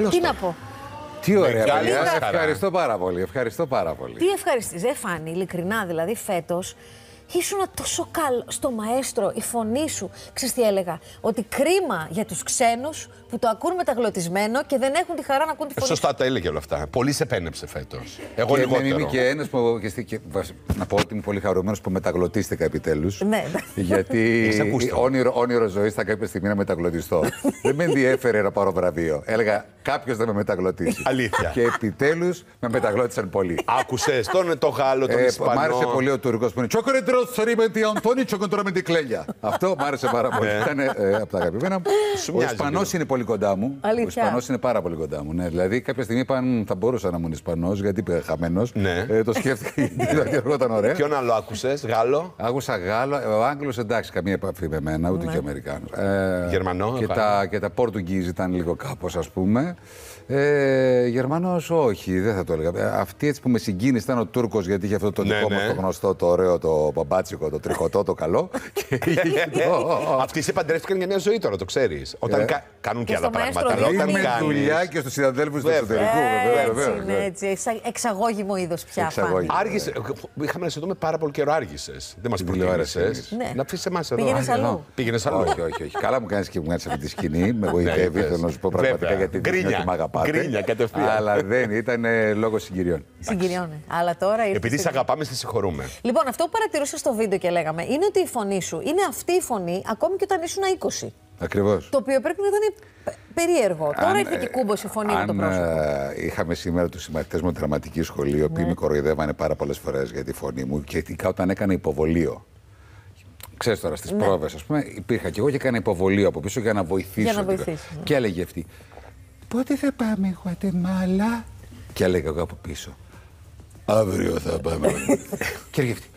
Καλώς Τι το. να πω. Τι ωραία, Μεγάλη παιδιά. χαρά. Ευχαριστώ πάρα πολύ. Ευχαριστώ πάρα πολύ. Τι ευχαριστή, δεν φάνη, ειλικρινά δηλαδή φέτος. Ήσουν τόσο καλό στο μαέστρο, η φωνή σου. Ξέρεις τι έλεγα, ότι κρίμα για τους ξένους που το ακούν μεταγλωτισμένο και δεν έχουν τη χαρά να ακούν τη φωνή σου. Σωστά τα έλεγε όλα αυτά. Πολύ σε πένεψε φέτος. Εγώ και λιγότερο. είμαι και ένας που. Και, στη- και, βασ- να πω ότι είμαι πολύ χαρούμενος που μεταγλωτίστηκα επιτέλους. Ναι. Γιατί Έχεις ακούσει το. όνειρο, όνειρο ζωής θα κάποια στιγμή να μεταγλωτιστώ. Δεν με ενδιέφερε να πάρω βραβείο. Έλεγα κάποιος θα με μεταγλωτήσει. Αλήθεια. Και επιτέλους με μεταγλώτησαν πολύ. Άκουσες τον το Γάλλο, τον Ε, Ισπανό; μ' άρεσε πολύ ο Τουρκό που είναι Τσόκρεντρο σαρίμπεντι Αντώνη, τσόκρεντρο με την κλέλια. Αυτό μ' άρεσε πάρα πολύ. Ήταν ε, από τα αγαπημένα μου. Σου Ο μοιάζει Ισπανός λίγο. είναι πολύ κοντά μου. Αλήθεια. Ο Ισπανός είναι πάρα πολύ κοντά μου. Ναι. Δηλαδή κάποια στιγμή είπαν θα μπορούσα να ήμουν Ισπανός γιατί είμαι χαμένος. Ναι. Ε, το σκέφτηκα γιατί το διεργόταν ωραία. Ποιον άλλο άκουσες, Γάλλο; Άκουσα Γάλλο, ε, ο Άγγλος εντάξει, καμία επαφή με μένα, ούτε και ο Αμερικάνος. Ε, Γερμανό, Και Γάλλο. τα, και τα Πορτουγκίζ ήταν λίγο κάπως ας πούμε. Ε, Γερμανός όχι, δεν θα το έλεγα. Ε, αυτή έτσι που με συγκίνησε ήταν ο Τούρκος γιατί είχε αυτό το Ναι, δικό ναι. μας το γνωστό, το ωραίο, το μπαμπάτσικο, το τριχωτό, το καλό. και είχε το- Αυτοί σε παντρεύτηκαν για μια ζωή τώρα, το ξέρεις. Όταν Ε. κα- κάνουν και Και άλλα στο μαέστρο πράγματα. αλλά δείχνει. Όταν με κάνεις- δουλειά και στους συναδέλφους του Βέβαια. εσωτερικού. βεβαίως, βεβαίως, Έτσι είναι, ναι. έτσι. Εξα- Εξαγώγημο είδος πια. Εξαγώγημο. φάνη. Άργησε. Είχαμε να σε δούμε πάρα πολύ καιρό, άργησες. Δεν μας Στην τηλεόρασης προτίμησε. εμείς. Ναι. Να αφήσεις εμάς εδώ. Πήγαινες Α, αλλού. Πήγαινες αλλού. Όχι, όχι, όχι. Καλά μου κάνεις και μου κάνεις αυτή τη σκηνή. Με βοηθεύεις. είπες. Θέλω να σου πω πραγματικά Βέβαια. γιατί δείχνει Γκρίνια. ότι με αγαπάτε. Γκρίνια, κατευθείαν. Αλλά δεν ήταν ε, λόγω συγκυριών. Συγκυριώνει. Αλλά τώρα ήρθες. Επειδή η σε στιγμή. αγαπάμε, σε συγχωρούμε. Λοιπόν, αυτό που παρατηρούσα στο βίντεο και λέγαμε είναι ότι η φωνή σου είναι αυτή η φωνή ακόμη και όταν ήσουν 20. Ακριβώς. Το οποίο πρέπει να ήταν πε- περίεργο. Τώρα ήρθε και κούμπο η φωνή με το αν, πρόσωπο. ε, είχαμε σήμερα τους συμμαθητές μου δραματική σχολή, οι οποίοι Ναι. με κοροϊδεύανε πάρα πολλές φορές για τη φωνή μου και ειδικά όταν έκανα υποβολείο. Ξέρεις τώρα, στις Ναι. πρόβες, ας πούμε, υπήρχα και εγώ και έκανα υποβολείο από πίσω για να βοηθήσω. Για να την- βοηθήσεις, ναι. Και έλεγε αυτή, Πότε θα πάμε Γουατεμάλα; Και έλεγα εγώ από πίσω, Αύριο θα πάμε. και έλεγε αυτή,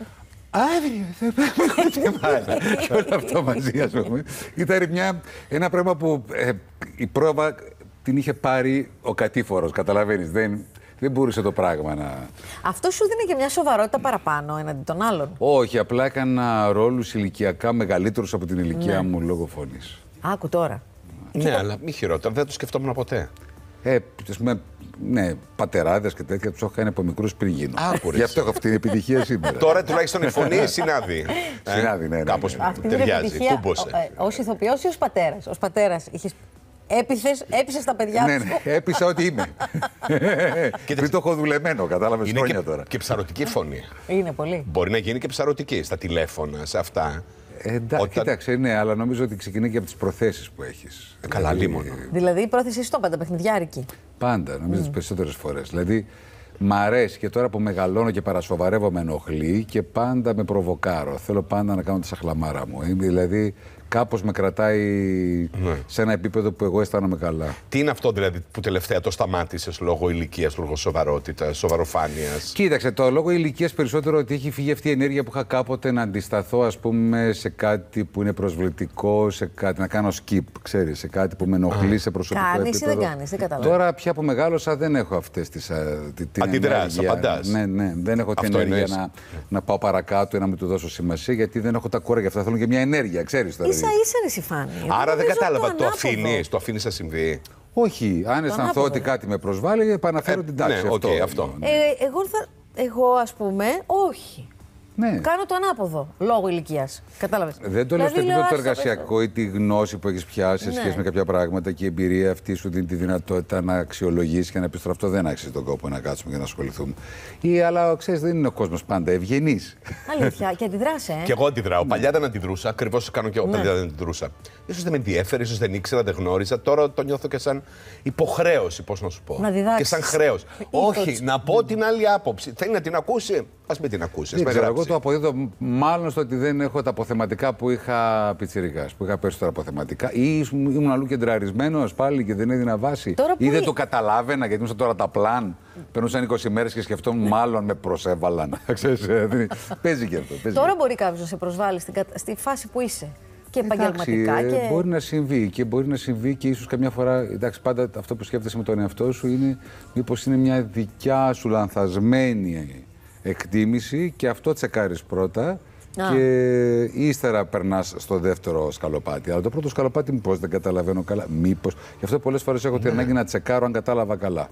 Αύριο θα πάμε Γουατεμάλα. και όλο αυτό μαζί, ας πούμε. Ήταν μια, ένα πράγμα που ε, η πρόβα την είχε πάρει ο κατήφορος. Καταλαβαίνεις. Δεν, δεν μπορούσε το πράγμα να. Αυτό σου δίνει και μια σοβαρότητα παραπάνω έναντι των άλλων. Όχι, απλά έκανα ρόλους ηλικιακά μεγαλύτερους από την ηλικία μου λόγω φωνής. Άκου τώρα. Ναι, αλλά μη χειρότερα. Δεν το σκεφτόμουν ποτέ. Ε, ας πούμε, ναι, πατεράδες και τέτοια τους έχω κάνει από μικρούς πριν γίνω. Άκου, ρε, Γι' αυτό έχω αυτή την επιτυχία σήμερα. Τώρα τουλάχιστον η φωνή συνάδει. Συνάδει, ναι, ναι, Κάπως ναι. Αυτή την ταιριάζει. επιτυχία. Κούμποσε. Ω ηθοποιός ή ως πατέρας; Ω πατέρας είχες. Έπεισε τα παιδιά ναι, σου; ναι, έπεισα ότι είμαι. Πριν το έχω δουλεμένο, κατάλαβες Είναι χρόνια και, τώρα. και ψαρωτική φωνή. Είναι πολύ. Μπορεί να γίνει και ψαρωτική στα τηλέφωνα, σε αυτά. Ε, εντάξει, Όταν- κοίταξε, ναι, αλλά νομίζω ότι ξεκινάει και από τις προθέσεις που έχεις. Ε, καλά, λίμωνο. Δηλαδή η πρόθεση στο πάντα παιχνιδιάρικη. Πάντα, νομίζω τις περισσότερες φορές. Δηλαδή, μ' αρέσει και τώρα που μεγαλώνω και παρασοβαρεύω με ενοχλεί και πάντα με προβοκάρω. Θέλω πάντα να κάνω τη σαχλαμάρα μου. Είμαι, δηλαδή, κάπως με κρατάει σε ένα επίπεδο που εγώ αισθάνομαι καλά. Τι είναι αυτό δηλαδή που τελευταία το σταμάτησες λόγω ηλικίας, λόγω σοβαρότητας, σοβαροφάνειας; Κοίταξε, το λόγο ηλικίας περισσότερο ότι έχει φύγει αυτή η ενέργεια που είχα κάποτε να αντισταθώ, ας πούμε, σε κάτι που είναι προσβλητικό, σε κάτι να κάνω skip, ξέρεις, σε κάτι που με ενοχλεί σε προσωπικό Κάνεις ή επίπεδο. δεν κάνεις, δεν καταλαβαίνω. Τώρα πια που μεγάλωσα δεν έχω αυτές τις. Την Αντιδράσεις, ενέργεια. απαντάς. Ναι, ναι, δεν έχω την Αυτό ενέργεια εννοείς. να, να πάω παρακάτω ή να μην του δώσω σημασία, γιατί δεν έχω τα κουράγια για αυτά. Θέλω και μια ενέργεια, ξέρεις τώρα. Σα ίσα ρε συ Φάνη. Άρα δεν Νομίζω κατάλαβα, το ανάποδο. αφήνεις, το αφήνεις να συμβεί; Όχι, αν αισθανθώ ανάποδο, ότι ρε. κάτι με προσβάλλει, επαναφέρω Ε, την τάξη. ναι, οκ, αυτό. Ναι. Ε, εγώ, θα, εγώ ας πούμε, όχι. Ναι. Κάνω το ανάποδο, λόγω ηλικίας. Κατάλαβες. Δεν το λέω στο επίπεδο το εργασιακό ή τη γνώση που έχεις πιάσει σε Ναι. σχέση με κάποια πράγματα και η εμπειρία αυτή σου δίνει τη δυνατότητα να αξιολογήσει και να πει τώρα αυτό δεν άξιζε τον κόπο να κάτσουμε και να ασχοληθούμε. Ή αλλά ξέρεις, δεν είναι ο κόσμος πάντα ευγενής. Αλήθεια, και αντιδράσει, ε. Και εγώ αντιδράω. Παλιά δεν αντιδρούσα, ακριβώς κάνω και εγώ. Ναι. Παλιά δεν αντιδρούσα. σω δεν με ενδιέφερε, ίσως δεν ήξερα, δεν γνώριζα. Τώρα το νιώθω και σαν υποχρέωση, πώς να σου πω. Να διδάξεις. Και σαν χρέος. Ήθος. Όχι, να πω την άλλη άποψη. Θέλει να την ακούσει, ας με την ακούσεις. Δεν ξέρω, εγώ το αποδίδω μάλλον στο ότι δεν έχω τα αποθεματικά που είχα πιτσιρικάς, που είχα περισσότερα αποθεματικά. Ή ήσουν- ήμουν αλλού κεντραρισμένος πάλι και δεν έδινα βάση. Τώρα που Ή δεν είναι- το καταλάβαινα γιατί ήμουν τώρα τα πλάν. Περνούσαν 20 μέρες και σκεφτόμουν μάλλον με προσέβαλαν. Ξέρεις, ε, δεν είναι- παίζει και αυτό. παίζει. Τώρα μπορεί κάποιος να σε προσβάλλει στην κατα- στη φάση που είσαι. Και Εντάξει, επαγγελματικά. ε, και... Μπορεί να συμβεί και μπορεί να συμβεί και ίσως καμιά φορά. Εντάξει, πάντα αυτό που σκέφτεσαι με τον εαυτό σου είναι μήπως είναι μια δικιά σου λανθασμένη εκτίμηση και αυτό τσεκάρεις πρώτα Α. Και ύστερα περνάς στο δεύτερο σκαλοπάτι. Αλλά το πρώτο σκαλοπάτι, μήπως δεν καταλαβαίνω καλά. Μήπως. Γι' αυτό πολλές φορές έχω την ανάγκη να τσεκάρω αν κατάλαβα καλά.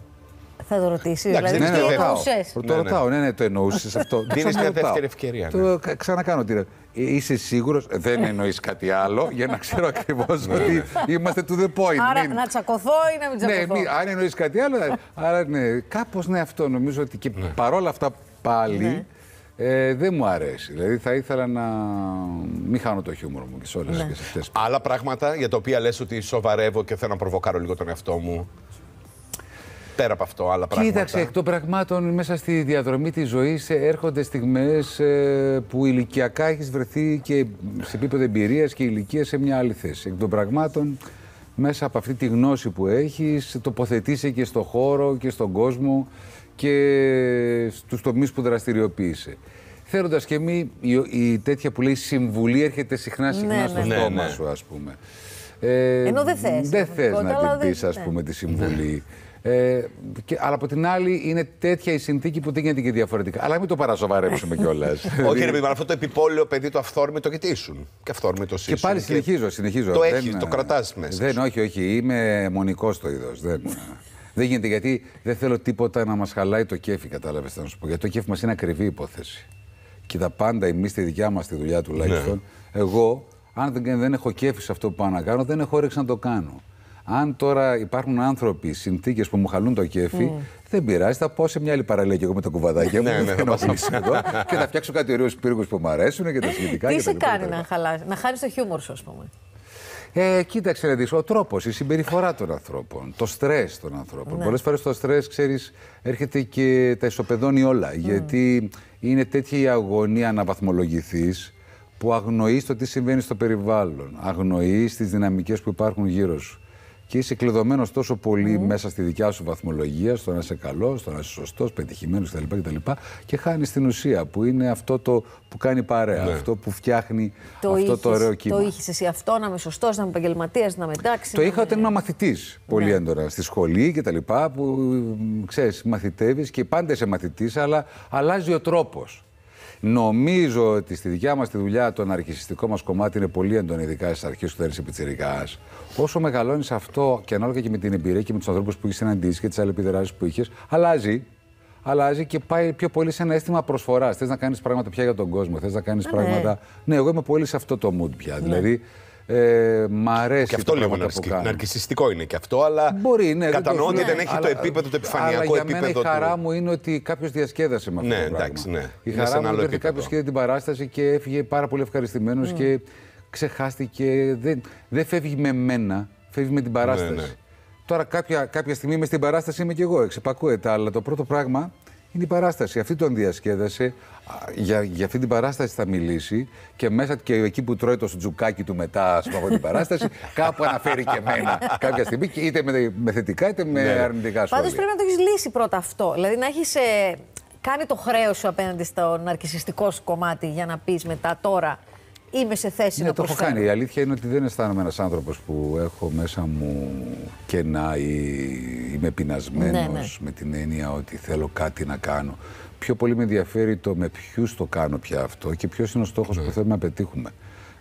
Θα το ρωτήσεις. Εντάξει, Δηλαδή, ναι, τι ναι, ρωτάω. εννοούσες; Το Ναι, ναι. ρωτάω, ναι, ναι, το εννοούσες αυτό. Το Δίνεις μια ξαναρωτάω. δεύτερη ευκαιρία, Το ναι. κα- ξανακάνω τι. Είσαι σίγουρος, δεν εννοείς κάτι άλλο, για να ξέρω ακριβώς ότι είμαστε to the point. Άρα Μην- να τσακωθώ ή να μην ναι, τσακωθώ; μη, αν εννοείς κάτι άλλο. ε, Άρα ναι, κάπως ναι, αυτό νομίζω ότι και παρόλα αυτά πάλι Ναι. ε, δεν μου αρέσει. Δηλαδή θα ήθελα να μην χάνω το χιούμορ μου και σε όλες Ναι. και σε αυτές. Άλλα πράγματα για τα οποία λες ότι σοβαρεύω και θέλω να προβοκάρω λίγο τον εαυτό μου. Πέρα από αυτό, άλλα πράγματα. Κοίταξε, εκ των πραγμάτων μέσα στη διαδρομή της ζωής ε, έρχονται στιγμές ε, που ηλικιακά έχεις βρεθεί και σε επίπεδο εμπειρίας και ηλικίας σε μια άλλη θέση. Εκ των πραγμάτων, μέσα από αυτή τη γνώση που έχεις, τοποθετείσαι και στο χώρο και στον κόσμο και στους τομείς που δραστηριοποιείσαι. Θέλοντας και μη, η, η τέτοια που λέει συμβουλή έρχεται συχνά συχνά Ναι, στο ναι. Ναι, στόμα ναι. σου, ας πούμε. Ε, Ενώ δεν θες, Δεν στην θες να πραγματικότητα, αλλά την πεις, δεν- ας ναι. πούμε, τη συμβουλή. Ε, και, αλλά από την άλλη είναι τέτοια η συνθήκη που δεν γίνεται και διαφορετικά. Αλλά μην το παρασοβαρέψουμε κιόλας. Όχι, ρε παιδί, μου, αυτό το επιπόλαιο παιδί το αυθόρμητο γιατί ήσουν. Και αυθόρμητος ήσουν. Και πάλι συνεχίζω, συνεχίζω. Το Δεν- έχεις, το κρατάς μέσα Δεν, σου. όχι, όχι. Είμαι μονικός το είδος. Δεν, δεν γίνεται γιατί δεν θέλω τίποτα να μας χαλάει το κέφι, κατάλαβες να σου πω. Γιατί το κέφι μας είναι ακριβή υπόθεση. Και τα πάντα, εμείς στη δικιά μας τη δουλειά τουλάχιστον, Ναι. εγώ, αν δεν, δεν έχω κέφι σε αυτό που πάω να κάνω, δεν έχω όρεξη να το κάνω. Αν τώρα υπάρχουν άνθρωποι, συνθήκες που μου χαλούν το κέφι, δεν πειράζει. Θα πάω σε μια άλλη παραλία και εγώ με τα κουβαδάκια μου. Ναι, ναι, δεν θα πας ενοχλήσει εδώ και θα φτιάξω κάτι ωραίους πύργους που μου αρέσουν και τα σχετικά. Τι και τα σε λοιπά και τα κάνει λοιπά. να χαλάσει, να χάνεις το χιούμορ σου, ας πούμε; Ε, κοίταξε να δεις, ο τρόπος, η συμπεριφορά των ανθρώπων, το στρες των ανθρώπων. Ναι. Πολλές φορές το στρες, ξέρεις, έρχεται και τα ισοπεδώνει όλα. Γιατί είναι τέτοια η αγωνία να βαθμολογηθείς που αγνοείς το τι συμβαίνει στο περιβάλλον. Αγνοείς τις δυναμικές που υπάρχουν γύρω σου. Και είσαι κλειδωμένος τόσο πολύ μέσα στη δικιά σου βαθμολογία, στο να είσαι καλός, στο να είσαι σωστός, πετυχημένος κτλ. κτλ. Και χάνεις την ουσία που είναι αυτό το που κάνει παρέα, αυτό που φτιάχνει αυτό το ωραίο κύμα. Το είχες εσύ αυτό, να είμαι σωστός, να είμαι επαγγελματίας, να είμαι εντάξει. Το να είχα είμαι- όταν ήμουν μαθητής πολύ Ναι. έντονα. Στη σχολή και τα λοιπά, που ξέρεις, μαθητεύεις και πάντα είσαι μαθητής, αλλά αλλάζει ο τρόπος. Νομίζω ότι στη δικιά μας τη δουλειά το αναρχιστικό μας κομμάτι είναι πολύ έντονο, ειδικά στις αρχές που δεν είσαι πιτσερικά. Όσο μεγαλώνεις αυτό και ανάλογα και με την εμπειρία και με τους ανθρώπους που έχεις συναντήσει και τις αλληλεπιδράσεις που είχες, αλλάζει. Αλλάζει και πάει πιο πολύ σε ένα αίσθημα προσφοράς. Θες να κάνεις πράγματα πια για τον κόσμο. Θες να κάνεις πράγματα. Ναι, εγώ είμαι πολύ σε αυτό το mood πια. Δηλαδή, ε, μ' αρέσει Και αυτό τα λίγο πράγματα που ναρκισ- κάνω. ναρκιστικό είναι και αυτό, αλλά Μπορεί, ναι. κατανοώ το- ότι δεν ναι. έχει το Αλλά- επίπεδο, το επιφανειακό αλλά για επίπεδο. Μένα η χαρά του... μου είναι ότι κάποιος διασκέδασε με αυτό Ναι, το πράγμα. εντάξει, ναι. Η Είναι σε χαρά ένα μου άλλο είναι ότι επίπεδο. κάποιος είδε την παράσταση και έφυγε πάρα πολύ ευχαριστημένος και ξεχάστηκε. Δεν, δεν φεύγει με μένα, φεύγει με την παράσταση. ναι. Τώρα κάποια, κάποια στιγμή με στην παράσταση είμαι και εγώ, εξυπακούεται. Αλλά το πρώτο πράγμα είναι η παράσταση. Αυτή τον διασκέδασε. Α, Για, για αυτή την παράσταση θα μιλήσει και μέσα και εκεί που τρώει το σουτζουκάκι του μετά ας πούμε, από την παράσταση, κάπου αναφέρει και εμένα κάποια στιγμή, και είτε με, με θετικά είτε με Ναι. αρνητικά σχόλια. Πάντως πρέπει να το έχεις λύσει πρώτα αυτό. Δηλαδή να έχεις κάνει το χρέος σου απέναντι στο ναρκιστικό σου κομμάτι για να πεις μετά τώρα είμαι σε θέση Ναι, να το έχω προσφέρω. κάνει. Η αλήθεια είναι ότι δεν αισθάνομαι ένας άνθρωπος που έχω μέσα μου κενά ή είμαι πεινασμένο Ναι, ναι. με την έννοια ότι θέλω κάτι να κάνω. Πιο πολύ με ενδιαφέρει το με ποιους το κάνω πια αυτό και ποιος είναι ο στόχος που θέλουμε να πετύχουμε.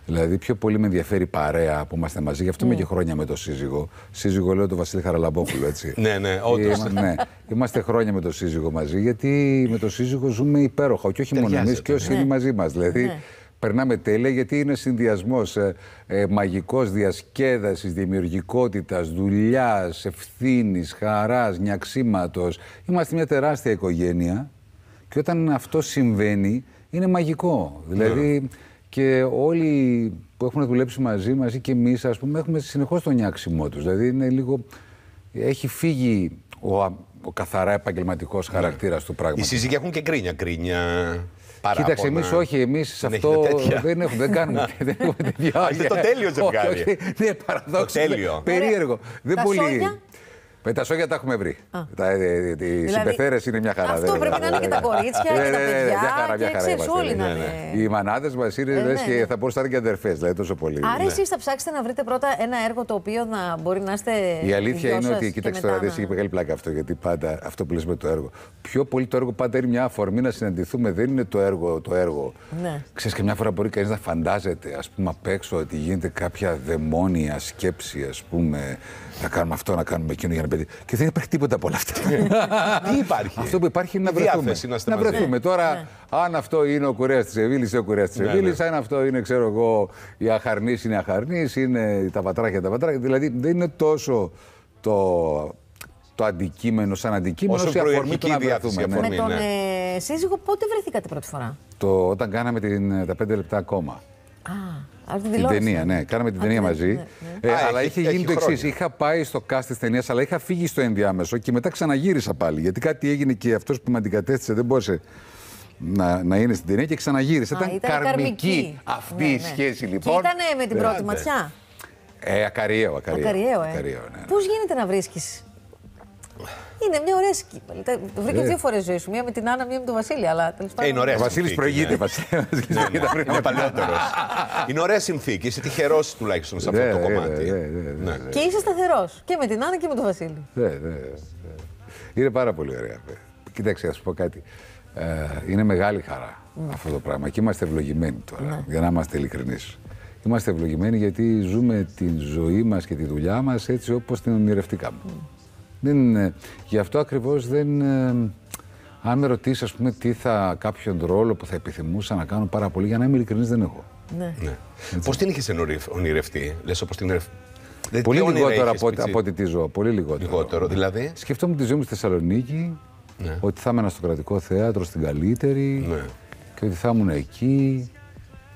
Δηλαδή, πιο πολύ με ενδιαφέρει η παρέα που είμαστε μαζί. Γι' αυτό είμαι και χρόνια με το σύζυγο. Σύζυγο λέω το Βασίλη Χαραλαμπόπουλο, έτσι. Ναι, ναι, όντως. Είμα- ναι. Είμαστε χρόνια με το σύζυγο μαζί, γιατί με το σύζυγο ζούμε υπέροχα. Και όχι μόνο εμείς, Ταιριάζεται, και όσοι ναι. είναι μαζί μας. Δηλαδή, Ναι. περνάμε τέλεια γιατί είναι συνδυασμός ε, ε, μαγικός διασκέδασης, δημιουργικότητας, δουλειάς, ευθύνης, χαράς, νιαξίματος. Είμαστε μια τεράστια οικογένεια και όταν αυτό συμβαίνει είναι μαγικό. Δηλαδή και όλοι που έχουν δουλέψει μαζί, μαζί και εμείς, ας πούμε, έχουμε συνεχώς το νιάξιμό τους. Δηλαδή είναι λίγο. Έχει φύγει ο, α- ο καθαρά επαγγελματικός χαρακτήρας του Οι πράγματος. σύζυγοι έχουν και γκρίνια, γκρίνια. Παράπονα. Κοίταξε, εμείς όχι, εμείς σε Δεν αυτό έχετε τέτοια. δεν, έχουμε, δεν κάνουμε. δεν έχουμε τέτοια. Α, είστε το τέλειο Όχι, ζευγάρι. όχι. Ναι, παραδόξω. Το τέλειο. Περίεργο. Δεν Τα πολύ. Σόγια; Με τα σόγια τα έχουμε βρει. Τα, ε, ε, οι Δηλαδή, συμπεθέρες είναι μια χαρά. αυτό δεν- πρέπει να είναι και τα κορίτσια Ναι, και τα ναι, ναι, παιδιά Μια χαρά, μια και χαρά ξέρεις, είμαστε, όλοι να ναι, είναι- ναι. Οι μανάδες μας είναι Ε, λες, ναι, και ναι. θα μπορούσαν να είναι και αδερφές, δηλαδή τόσο πολύ. Άρα Ναι. εσείς θα ψάξετε να βρείτε πρώτα ένα έργο το οποίο να μπορεί να είστε. Η αλήθεια δυο είναι σας ότι, και κοίταξε μετά τώρα, δεν να- έχει μεγάλη πλάκα αυτό, γιατί πάντα αυτό που λες με το έργο. Πιο πολύ το έργο πάντα είναι μια αφορμή να συναντηθούμε, δεν είναι το έργο το έργο. Ναι. Ξέρεις, και μια φορά μπορεί κανείς να φαντάζεται, ας πούμε, απ' έξω ότι γίνεται κάποια δαιμόνια σκέψη, ας πούμε, να κάνουμε αυτό, να κάνουμε εκείνο για να παιδί. Και δεν υπάρχει τίποτα από όλα αυτά. Τι υπάρχει; Αυτό που υπάρχει είναι να Η βρεθούμε. διάθεση να είστε να μαζί. βρεθούμε. Τώρα, αν αυτό είναι ο κουρέας της Εβίλης, είναι ο κουρέας της Ναι, Εβίλης. ναι. Αν αυτό είναι, ξέρω εγώ, η αχαρνής είναι η αχαρνής, είναι τα πατράχια τα πατράχια. Δηλαδή δεν είναι τόσο το, το αντικείμενο σαν αντικείμενο, Όσο όσο η αφορμή προεργική του να διάθεση, βρεθούμε. η ναι. Με αφορμή. τον ναι. ε, σύζυγο πότε βρεθήκατε πρώτη φορά; Το, όταν κάναμε την, τα πέντε λεπτά ακόμα. Α, από την Την τηλεόραση. ταινία, ναι. Κάναμε την Α, ταινία ναι, μαζί. ναι, ναι. Ε, Α, αλλά έχει- είχε γίνει έχει το εξής. χρόνια. Είχα πάει στο cast της ταινίας, αλλά είχα φύγει στο ενδιάμεσο και μετά ξαναγύρισα πάλι. Γιατί κάτι έγινε και αυτός που με αντικατέστησε δεν μπόρεσε να, να είναι στην ταινία και ξαναγύρισε. Α, ήταν, ήταν καρμική, αυτή Ναι, η ναι. σχέση λοιπόν. Και ήταν με την πρώτη Ναι. ματιά. Ε, ακαριαίο, ακαριαίο. Ακαριαίο, ε. Ακαριαίο, ναι, ναι. Πώς γίνεται να βρίσκεις. Είναι μια ωραία σκήπα. Το βρήκα Ε. δύο φορές ζωή σου. Μία με την Άννα, μία με τον Βασίλη. Αλλά τέλος πάντων. είναι ωραία. Ο Βασίλης συνθήκη, προηγείται. ναι. Βασίλης προηγείται πριν Είναι παλιότερος. Είναι ωραία συνθήκη. Είσαι τυχερός τουλάχιστον σε αυτό Ναι, το ναι, κομμάτι. ναι, ναι, ναι, Ναι. Και είσαι σταθερός. Και με την Άννα και με τον Βασίλη. Ναι, ναι, ναι. Είναι πάρα πολύ ωραία. Κοίταξε, να σου πω κάτι. Ε, είναι μεγάλη χαρά αυτό το πράγμα. Και είμαστε ευλογημένοι τώρα, για να είμαστε ειλικρινείς. Είμαστε ευλογημένοι γιατί ζούμε τη ζωή μας και τη δουλειά μας έτσι όπως την ονειρευτήκαμε. Δεν, είναι- γι' αυτό ακριβώς δεν. ε, αν με ρωτήσεις, ας πούμε, τι θα, κάποιον ρόλο που θα επιθυμούσα να κάνω πάρα πολύ, για να είμαι ειλικρινής, δεν έχω. Ναι. Ναι. Πώς την είχες ονειρευτεί, λες όπως την ερευ- Δηλαδή, Πολύ τι όνειρα λιγότερο είχες, από, ό,τι- Πιτσί; από ό,τι τη ζω. Πολύ λιγότερο. Λιγότερο, δηλαδή; Σκεφτόμουν τη ζωή μου στη Θεσσαλονίκη, Ναι. ότι θα ήμουν στο κρατικό θέατρο στην καλύτερη Ναι. και ότι θα ήμουν εκεί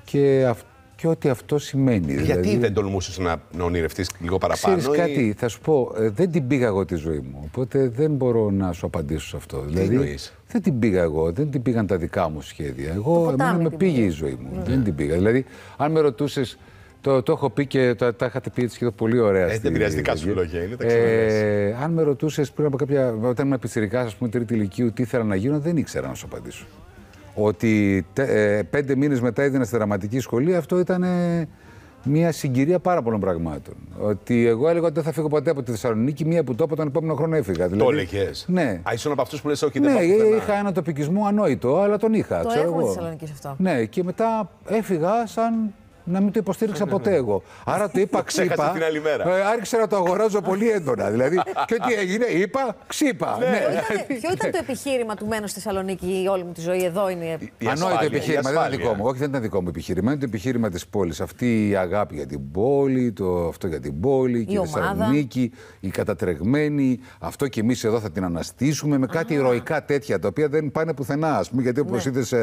και, αυ- και ό,τι αυτό σημαίνει. Γιατί δηλαδή, δεν τολμούσες να, να ονειρευτείς λίγο παραπάνω, Ξέρεις ή- κάτι, θα σου πω, ε, δεν την πήγα εγώ τη ζωή μου, οπότε δεν μπορώ να σου απαντήσω σε αυτό. δηλαδή, εννοείς; δεν την πήγα εγώ, δεν την πήγαν τα δικά μου σχέδια. Εγώ, ποτάμι εμένα με την πήγε η πήγες. ζωή μου, δεν την πήγα. Δηλαδή, αν με ρωτούσες, το, το έχω πει και το, τα είχατε πει έτσι και το πολύ ωραία. Ε, δεν στη- πειράζει, δικά σου εκεί. λόγια είναι, τα ε, Αν με ρωτούσες πριν από κάποια. όταν ήμουν πιτσιρικά, ας πούμε, τρίτη ηλικίου, τι ήθελα να γίνω, δεν ήξερα να σου απαντήσω. Ότι τε- ε, πέντε μήνες μετά έδινα στη δραματική σχολή, αυτό ήταν ε, μια συγκυρία πάρα πολλών πραγμάτων. Ότι εγώ έλεγα ότι δεν θα φύγω ποτέ από τη Θεσσαλονίκη, μία που το είπα τον επόμενο χρόνο έφυγα. Το Δηλαδή, έλεγες. Ναι. Α, ήσουν από αυτούς που λες, Όχι, δεν Ναι, πάω ε, πουθενά. είχα ένα τοπικισμό ανόητο, αλλά τον είχα. Το ξέρω έχουμε εγώ. στη Θεσσαλονίκη σε αυτό. Ναι, και μετά έφυγα σαν να μην το υποστήριξα ποτέ εγώ. Άρα το είπα Ξέχασε ξύπα. την άλλη μέρα. ε, άρχισα να το αγοράζω πολύ έντονα. δηλαδή, και τι έγινε, είπα ξύπα. Ναι. Ποιο ήταν, ποιο ήταν το επιχείρημα του μένω στη Θεσσαλονίκη η όλη μου τη ζωή εδώ είναι. Η Ανόητο ασφάλεια, επιχείρημα, η δεν ήταν ασφάλεια. δικό μου. Όχι, δεν ήταν δικό μου επιχείρημα. Είναι το επιχείρημα της πόλης. Αυτή η αγάπη για την πόλη, το, αυτό για την πόλη, και η ομάδα. Θεσσαλονίκη, η κατατρεγμένη. Αυτό και εμείς εδώ θα την αναστήσουμε με κάτι ηρωικά τέτοια τα οποία δεν πάνε πουθενά. Α πούμε, γιατί όπως Ναι. είδες,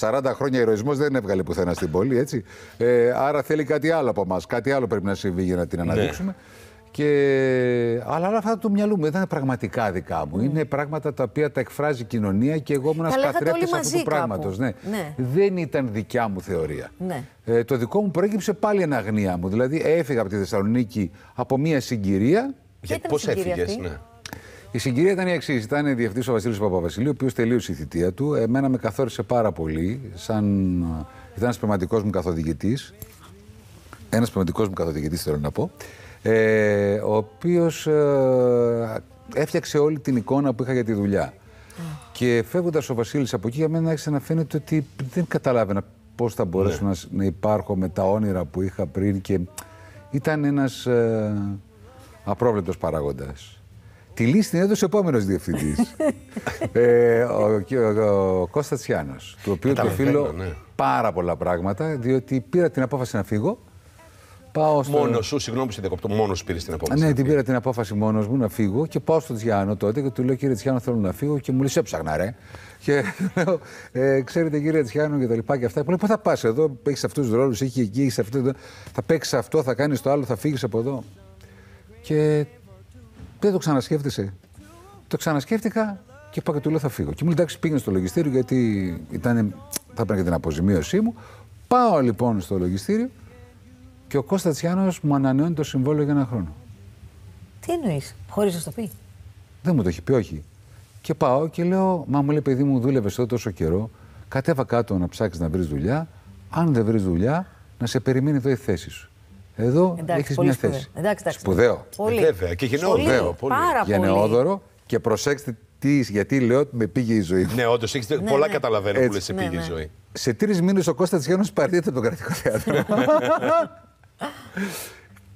40 χρόνια ηρωισμός δεν έβγαλε πουθενά στην πόλη, έτσι. Ε, άρα θέλει κάτι άλλο από εμάς. Κάτι άλλο πρέπει να συμβεί για να την αναδείξουμε. Και... Αλλά όλα αυτά του μυαλού μου δεν είναι πραγματικά δικά μου. Είναι πράγματα τα οποία τα εκφράζει η κοινωνία και εγώ ήμουν Τα λέγατε πατρέπτη όλοι αυτού μαζί του πράγματος. κάπου. Ναι. Ναι. Δεν ήταν δικιά μου θεωρία. Ναι. Ε, το δικό μου προέκυψε πάλι εν αγνία μου. Δηλαδή έφυγα από τη Θεσσαλονίκη από μια συγκυρία. Γιατί ήταν πώς η συγκυρία έφυγες, αυτή; ναι. Η συγκυρία ήταν η εξής. Ήταν διευθυντή ο Βασίλη Παπαβασιλείου, ο οποίος τελείωσε η θητεία του. Εμένα με καθόρισε πάρα πολύ. Σαν... Ήταν ένας πνευματικός μου καθοδηγητής. Ένας πνευματικός μου καθοδηγητής, θέλω να πω. Ε, ο οποίος έφτιαξε όλη την εικόνα που είχα για τη δουλειά. Και φεύγοντας ο Βασίλης από εκεί, για μένα άρχισε να φαίνεται ότι δεν καταλάβαινα πώς θα μπορέσω να, να υπάρχω με τα όνειρα που είχα πριν. Και ήταν ένας ε, απρόβλεπτος παράγοντας. Τη λύση την έδωσε ο επόμενος διευθυντής. ε, ο, ο, ο Κώστας Τσιάνος, του οποίου του Καταλαβαίνω, οφείλω ναι. Πάρα πολλά πράγματα, διότι πήρα την απόφαση να φύγω. Πάω στο... Μόνος σου, συγγνώμη που σε διακόπτω, μόνος σου πήρες την απόφαση. Ναι, την πήρα την απόφαση μόνος μου να φύγω και πάω στον Τσιάνο τότε και του λέω: Κύριε Τσιάνο, θέλω να φύγω και μου λέει: Σε έψαχνα, ρε. Και του λέω: ε, Ξέρετε, κύριε Τσιάνο και τα λοιπά και αυτά. Μου λέει: Πού θα πας εδώ, έχεις αυτούς τους ρόλους, έχει εκεί, έχεις αυτό. εδώ. Θα παίξεις αυτό, θα κάνεις το άλλο, θα φύγεις από εδώ. Και δεν το ξανασκέφτεσαι. Το ξανασκέφτηκα και πάω και του λέω: Θα φύγω. Και μου λέει: Εντάξει, πήγαινε στο λογιστήριο γιατί ήταν, θα έπαιρνα και την αποζημίωσή μου. Πάω λοιπόν στο λογιστήριο και ο Κώστας Τσιάνος μου ανανεώνει το συμβόλαιο για ένα χρόνο. Τι εννοείς, χωρίς να στο πει; Δεν μου το έχει πει, όχι. Και πάω και λέω, Μα μου λέει, παιδί μου, δούλευε εδώ τόσο καιρό. Κατέβα κάτω να ψάξεις να βρεις δουλειά. Αν δεν βρεις δουλειά, να σε περιμένει εδώ η θέση σου. Εδώ Εντάξει, έχεις πολύ μια σπουδαίο. θέση. Εντάξει, εντάξει. Σπουδαίο. Πολύ. Ε, βέβαια, και γενναιόδωρο, Πολύ. πολύ. Πάρα πολύ. Γενναιόδωρο και προσέξτε τι, γιατί λέω ότι με πήγε η ζωή μου. Ναι, όντως πολλά ναι. καταλαβαίνω που Έτσι. λες σε Ναι, πήγε η ναι. ζωή. Σε τρεις μήνες ο Κώστας Γιάννος παραιτείται από το κρατικό θέατρο.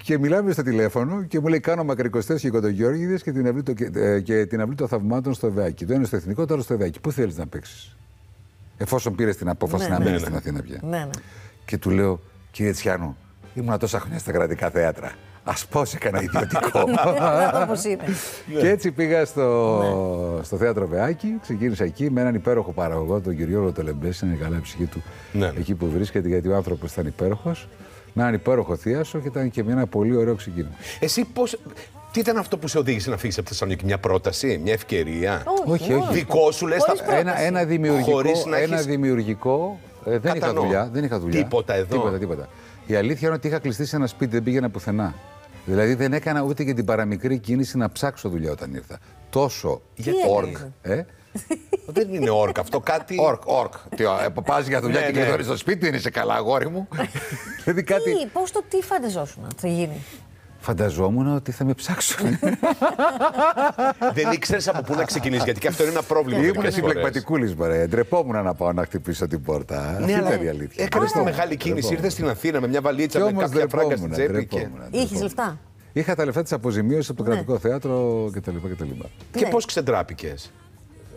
και μιλάμε στο τηλέφωνο και μου λέει: Κάνω μακρικοστές και κοντογιώργιδε και, την αυλή το- και, ε, και την αυλή των θαυμάτων στο Εβεάκι. Το ένα στο εθνικό, το άλλο στο Εβεάκι. Πού θέλεις να παίξεις; Εφόσον πήρες την απόφαση Ναι, να ναι, μείνεις ναι. στην Αθήνα πια. Ναι, ναι. Και του λέω: Κύριε Τσιάνου, ήμουν τόσα χρόνια στα κρατικά θέατρα. Α πάω σε κανένα ιδιωτικό. Όπω είναι. Και έτσι πήγα στο, στο θέατρο Βεάκη, ξεκίνησα εκεί με έναν υπέροχο παραγωγό, τον κύριο Γιώργο Τελεμπέση, είναι καλά η ψυχή του Ναι, ναι. εκεί που βρίσκεται, γιατί ο άνθρωπος ήταν υπέροχος. Με έναν υπέροχο θείασο και ήταν και με ένα πολύ ωραίο ξεκίνημα. Εσύ πώς. Τι ήταν αυτό που σε οδήγησε να φύγεις από τη Θεσσαλονίκη, Μια πρόταση, μια ευκαιρία; Όχι, όχι. Δικό σου λες. Χωρίς πρόταση. Ένα, ένα δημιουργικό. Χωρίς να ένα έχεις- δημιουργικό ε, δεν είχα Κατανοώ. δουλειά. Δεν είχα δουλειά. Τίποτα εδώ. Τίποτα, τίποτα. Η αλήθεια είναι ότι είχα κλειστεί σε ένα σπίτι, δεν πήγαινα πουθενά. Δηλαδή δεν έκανα ούτε και την παραμικρή κίνηση να ψάξω δουλειά όταν ήρθα. Τόσο Γιατί ορκ. Ε; Δεν είναι όρκα αυτό, κάτι. Ορκ, ορκ. Τι, πας για δουλειά Ναι, και ναι. κλειδώνει στο σπίτι, δεν είσαι καλά, αγόρι μου. δηλαδή κάτι. Τι, πώς το τι φανταζόσουν να θα γίνει; Φανταζόμουν ότι θα με ψάξουν. Δεν ήξερες από πού να ξεκινήσεις, γιατί και αυτό είναι ένα πρόβλημα. Ήμουν μερικές φορές. συμπλεγματικούλη, μωρέ. Ντρεπόμουν να πάω να χτυπήσω την πόρτα. Αυτή Ναι, αλλά ήταν η αλήθεια. Έκανες τη Ντρεπόμουν, μεγάλη κίνηση, ντρεπόμουν. ήρθες στην Αθήνα με μια βαλίτσα Κι με όμως κάποια φράγκα στην ντρεπόμουν, τσέπη. Και, ντρεπόμουν, Είχες ντρεπόμουν. λεφτά; Είχα τα λεφτά της αποζημίωσης από το Ναι. κρατικό θέατρο κτλ. κτλ. και Ναι. πώς ξεντράπηκε.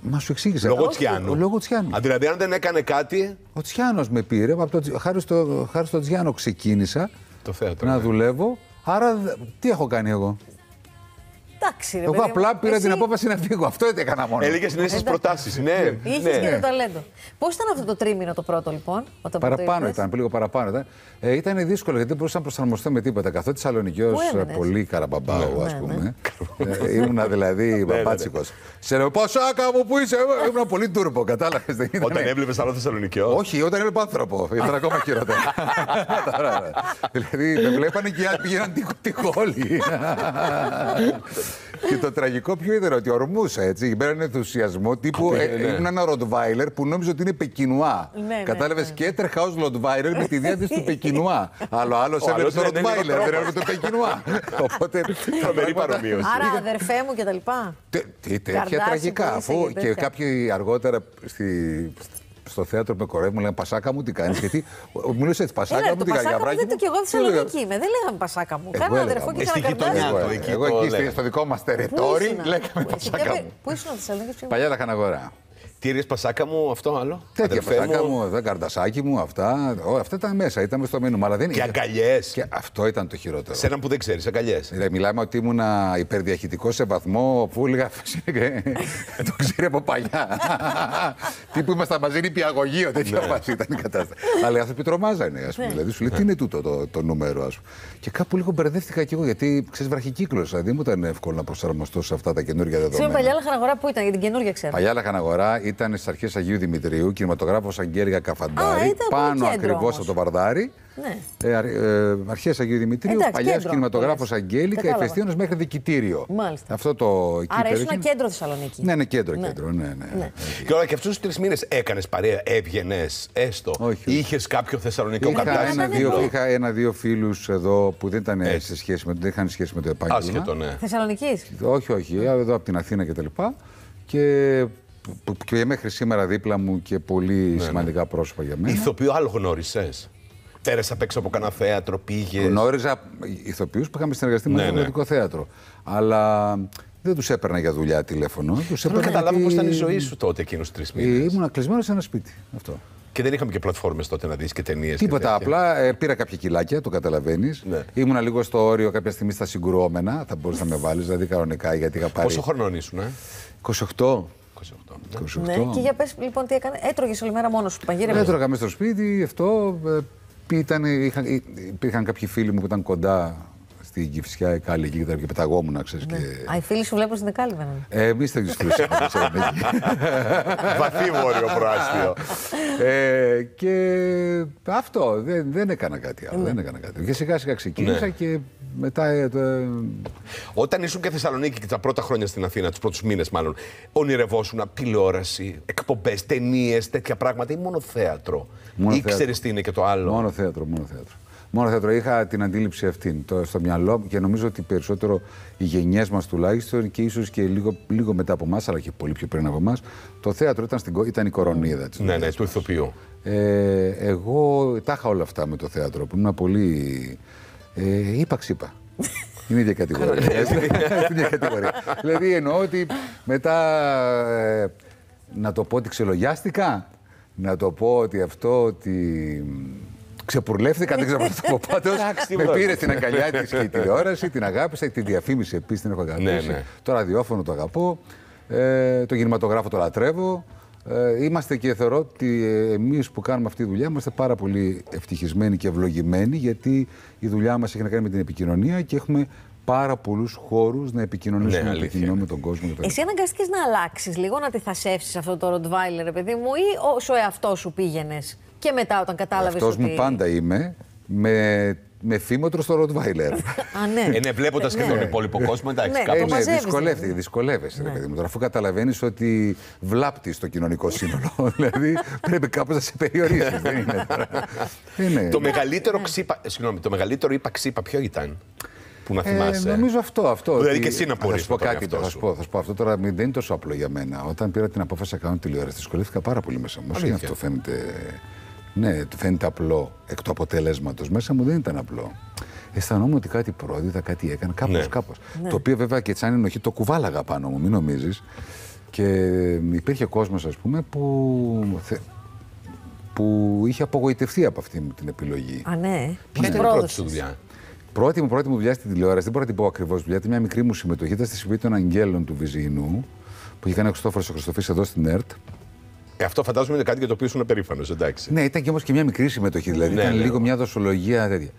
Μα σου εξήγησα. Λόγω Όχι, Τσιάνου. Λόγω Τσιάνου. Α, δηλαδή, αν δεν έκανε κάτι. Ο Τσιάνος με πήρε. Από το, χάρη, στο, χάρη στο Τσιάνο ξεκίνησα Το θέατρο. να ναι. δουλεύω. Άρα δε- τι έχω κάνει εγώ; Εντάξει, ρε Εγώ παιδί μου. απλά πήρα Εσύ την απόφαση να φύγω. Αυτό δεν έκανα μόνο. Έλεγες ναι στι προτάσεις. Ναι, Είχες ναι. και το ταλέντο. Πώς ήταν αυτό το τρίμηνο το πρώτο, λοιπόν, όταν Παραπάνω πρωτοήρθες; ήταν, λίγο παραπάνω ήταν. Ε, ήταν δύσκολο γιατί δεν μπορούσα να προσαρμοστώ με τίποτα. Καθότι Θεσσαλονίκη ω Πού έμενες; πολύ καραμπαμπάου, ας Ναι, πούμε. ε, ήμουνα δηλαδή μπαμπάτσικος. Σε λέω, Πασάκα μου, πού είσαι, Ε, ήμουνα πολύ τούρπο, κατάλαβες. δεν ήταν. Όταν έβλεπες άλλο Θεσσαλονικιό; Όχι, όταν έβλεπα άνθρωπο. Ήταν ακόμα χειρότερα. Τώρα, δηλαδή, με βλέπανε και οι άλλοι πήγαιναν τυχ- τυχόλοι. Και το τραγικό ποιο ήταν ότι ορμούσα έτσι. Μπαίνανε ενθουσιασμό τύπου. Ναι, ε, ναι. ήμουν ένα ροτβάιλερ που νόμιζε ότι είναι Πεκινουά. Ναι, ναι, Κατάλαβες ναι. και έτρεχα ως ροτβάιλερ με τη διάθεση του Πεκινουά. Αλλά ο άλλος Ο έβλεπε άλλος το δεν είναι ροτβάιλερ, λίγο δεν έβλεπε το Πεκινουά. Οπότε. Τρομερή τα πράγματα- παρομοίωση. Άρα, αδερφέ μου και τα λοιπά. Τε- Τι τέτοια Καρδάσι τραγικά. που είσαι Αφού και και τέτοια. κάποιοι αργότερα στη, στο θέατρο με κορεύουν, μου λένε Πασάκα μου, τι κάνεις. Γιατί μου λες έτσι, Πασάκα Έλα, μου, το τι κάνει. πασάκα μου Αβράκι δεν το μου. κι εγώ Τι έλεγα. Θεσσαλονίκη είμαι. Δεν λέγαμε πασάκα μου. Εγώ Κάνα έλεγα, αδερφό και ε, στη κάνα γειτονιά καρδάσι. του, Εγώ, εκεί εγώ το εκεί λέγαμε. στο δικό μας Πού τερετόρι ήσουνα; λέγαμε Πού ήσουν; Πασάκα Για μου. πε- Πού ήσουν Θεσσαλονίκη, ποιο Παλιά τα Χαναγορά. Τύριε πασάκα μου, αυτό άλλο. Τέτοια Αδερφέ πασάκα μου, εδώ, καρδασάκι μου, αυτά. Ω, αυτά ήταν μέσα, ήταν μες στο μήνυμα. Αλλά δεν Και αγκαλιές. Και αυτό ήταν το χειρότερο. Σε έναν που δεν ξέρεις, αγκαλιές. Ρε, μιλάμε ότι ήμουν υπερδιαχειτικό σε βαθμό που έλεγα. το ξέρει από παλιά. Τι που ήμασταν μαζί νηπιαγωγείο, τέτοια φάση ήταν η κατάσταση. Αλλά οι άνθρωποι τρομάζανε, ας πούμε. Δηλαδή σου λέει τι είναι τούτο το, το νούμερο, ας πούμε. Και κάπου λίγο μπερδεύτηκα κι εγώ, γιατί ξέρεις βραχικύκλωσα. Δεν μου ήταν εύκολο να προσαρμοστώ σε αυτά τα καινούργια Συγγνώμη, δεδομένα. παλιά λαχαναγορά που ήταν, για την καινούργια ξέρω. Παλιά Λαχαναγορά ήταν στις αρχές Αγίου Δημητρίου, κινηματογράφος Αγγέλικα Α, Καφαντάρη, ήταν από πάνω κέντρο ακριβώς όμως. από το Βαρδάρι. Ναι. Ε, αρ- ε, Αρχές Αγίου Δημητρίου, Εντάξει, παλιάς κέντρο, κινηματογράφος το λες. Αγγέλικα, Κατάλαβα. ευθύνω μέχρι δικητήριο. Μάλιστα. Αυτό το εκεί Άρα ήσουν υπέροχη- κέντρο Θεσσαλονίκη. Ναι, ναι, κέντρο, Ναι. κέντρο. Ναι, ναι. Ναι. Και όλα και αυτούς τους τρεις μήνες έκανες παρέα, έβγαινες, έστω. Όχι, όχι. Είχες κάποιο θεσσαλονικό Είχα κατάστημα. ένα-δύο είχα ένα-δύο φίλους εδώ που δεν, ήταν σε σχέση με, δεν είχαν σχέση με το επάγγελμα. Άσχετο, ναι. Θεσσαλονίκης; Όχι, όχι, εδώ από την Αθήνα και τα λοιπά. Και, που- και μέχρι σήμερα δίπλα μου και πολύ Ναι, σημαντικά πρόσωπα για μένα. Ηθοποιό άλλο γνώρισες; Πέρασε απ' έξω από κανένα θέατρο, πήγες; Γνώριζα ηθοποιούς που είχαμε συνεργαστεί με Ναι, το ναι. Δημοτικό Θέατρο. Αλλά δεν τους έπαιρνα για δουλειά τηλέφωνο. Τους Θέλω να έπαιρνα καταλάβω πώς γιατί- ήταν η ζωή σου τότε εκείνους του τρεις Ε, μήνες. Ήμουν κλεισμένος σε ένα σπίτι. Αυτό. Και δεν είχαμε και πλατφόρμες τότε να δεις και ταινίες. Τίποτα. Απλά ε, πήρα κάποια κιλάκια, το καταλαβαίνεις. Ναι. Ήμουνα λίγο στο όριο κάποια στιγμή στα συγκρουόμενα. Θα μπορούσες να με βάλεις, δηλαδή κανονικά γιατί είχα πάρει. Πόσο χρονών ήσουν, ε; 28. 28. 28. Ναι, και για πες λοιπόν τι έκανε. Έτρωγες όλη μέρα μόνος σου. Παγίρευε. Έτρωγα μέσα στο σπίτι, αυτό. ε, Ήταν, είχαν, υπήρχαν κάποιοι φίλοι μου που ήταν κοντά στην Κυφσιά, Εκάλη εκεί και πεταγόμουν, ξέρεις. Και... Α, οι φίλοι σου βλέπω στην Εκάλη, βέβαια. Ε, Εμείς δεν του φίλου Βαθύ βόρειο προάστιο. ε, και αυτό, δεν, δεν έκανα κάτι άλλο. Δεν έκανα κάτι. άλλο. Και σιγά σιγά ξεκίνησα Ναι. και μετά. ε, το, ε, Όταν ήσουν και Θεσσαλονίκη και τα πρώτα χρόνια στην Αθήνα, τους πρώτους μήνες μάλλον, ονειρευόσουν τηλεόραση, εκπομπές, ταινίες, τέτοια πράγματα ή μόνο θέατρο; Μόνο ή θέατρο. ξέρεις τι είναι και το άλλο; Μόνο θέατρο, μόνο θέατρο. Μόνο θέατρο. Είχα την αντίληψη αυτή το, στο μυαλό μου και νομίζω ότι περισσότερο οι γενιές μας τουλάχιστον και ίσως και λίγο, λίγο μετά από εμάς, αλλά και πολύ πιο πριν από εμάς, το θέατρο ήταν, στην, κο- ήταν η κορονίδα της. Ναι, ναι, του ηθοποιού. Ε, εγώ τα είχα όλα αυτά με το θέατρο που ήμουν πολύ. Ε, είπα ξύπα. Είναι η ίδια κατηγορία. Είναι η ίδια κατηγορία. δηλαδή εννοώ ότι μετά ε, να το πω ότι ξελογιάστηκα, να το πω ότι αυτό ότι ξεπουρλεύτηκα, δεν ξέρω πώς να το πω πάντως. Εντάξει, με βλέπω. πήρε στην αγκαλιά της και η τηλεόραση, την αγάπησα, τη διαφήμιση επίσης την έχω αγαπήσει. Ναι, ναι. Το ραδιόφωνο το αγαπώ, ε, το κινηματογράφο το λατρεύω. Ε, είμαστε και θεωρώ ότι ε, εμείς που κάνουμε αυτή τη δουλειά είμαστε πάρα πολύ ευτυχισμένοι και ευλογημένοι γιατί η δουλειά μας έχει να κάνει με την επικοινωνία και έχουμε πάρα πολλούς χώρους να επικοινωνήσουμε Ναι, με, το αλήθεια κοινό, είναι. με τον κόσμο. Και τα Εσύ αναγκαστήκες να αλλάξεις λίγο, να τη θασεύσει αυτό το ροτβάιλερ, ρε παιδί μου, ή όσο εαυτό σου πήγαινες; Και μετά όταν κατάλαβες Αυτός ότι. μου πάντα είμαι με, με φήμοτρο στο Ροτβάιλερ. Α, ναι. Ε, ναι, βλέποντας και Ναι. τον υπόλοιπο κόσμο, εντάξει, Ναι, κάπως- το Ε, ναι, μαζεύεις, δυσκολεύεται, δηλαδή. δυσκολεύεσαι, ρε παιδί μου. Τώρα, αφού καταλαβαίνεις ότι βλάπτεις το κοινωνικό σύνολο. δηλαδή πρέπει κάπως να σε περιορίσεις. δεν είναι τώρα. Είναι. Το μεγαλύτερο ξύπα. Συγγνώμη, το μεγαλύτερο είπα ξύπα ποιο ήταν. Που να Ε, θυμάσαι; νομίζω αυτό. αυτό Δηλαδή ότι- και εσύ να Α, πορείς Θα σου πω με τον κάτι. εαυτό Θα σου. σου πω, θα σου πω αυτό τώρα μην- δεν είναι τόσο απλό για μένα. Όταν πήρα την απόφαση να κάνω τηλεόραση, δυσκολεύτηκα πάρα πολύ μέσα μου. Όσο και Αλήθεια. αυτό φαίνεται. Ναι, το φαίνεται απλό εκ του αποτελέσματος. Μέσα μου δεν ήταν απλό. Αισθανόμουν ότι κάτι πρόδιδα, κάτι έκανα, κάπως Ναι. κάπως. Το οποίο βέβαια και σαν ενοχή το κουβάλαγα πάνω μου, μην νομίζεις. Και υπήρχε κόσμος, ας πούμε, που, θε- που είχε απογοητευτεί από αυτή την επιλογή. Α, ναι. Ποια ήταν η Πρόδωσες. πρώτη σου δουλειά; Πρώτη μου, πρώτη μου δουλειά στην τηλεόραση, δεν μπορώ να την πω ακριβώς δουλειά, ήταν μια μικρή μου συμμετοχή. Ήταν στη Συμβουλή των Αγγέλων του Βυζινού, που είχε κάνει ο Χριστόφορος ο Χριστοφής εδώ στην ΕΡΤ. Ε, αυτό φαντάζομαι είναι κάτι για το οποίο ήσουν περήφανος, εντάξει. Ναι, ήταν και όμως και μια μικρή συμμετοχή, δηλαδή Ναι, ήταν ναι. λίγο μια δοσολογία τέτοια.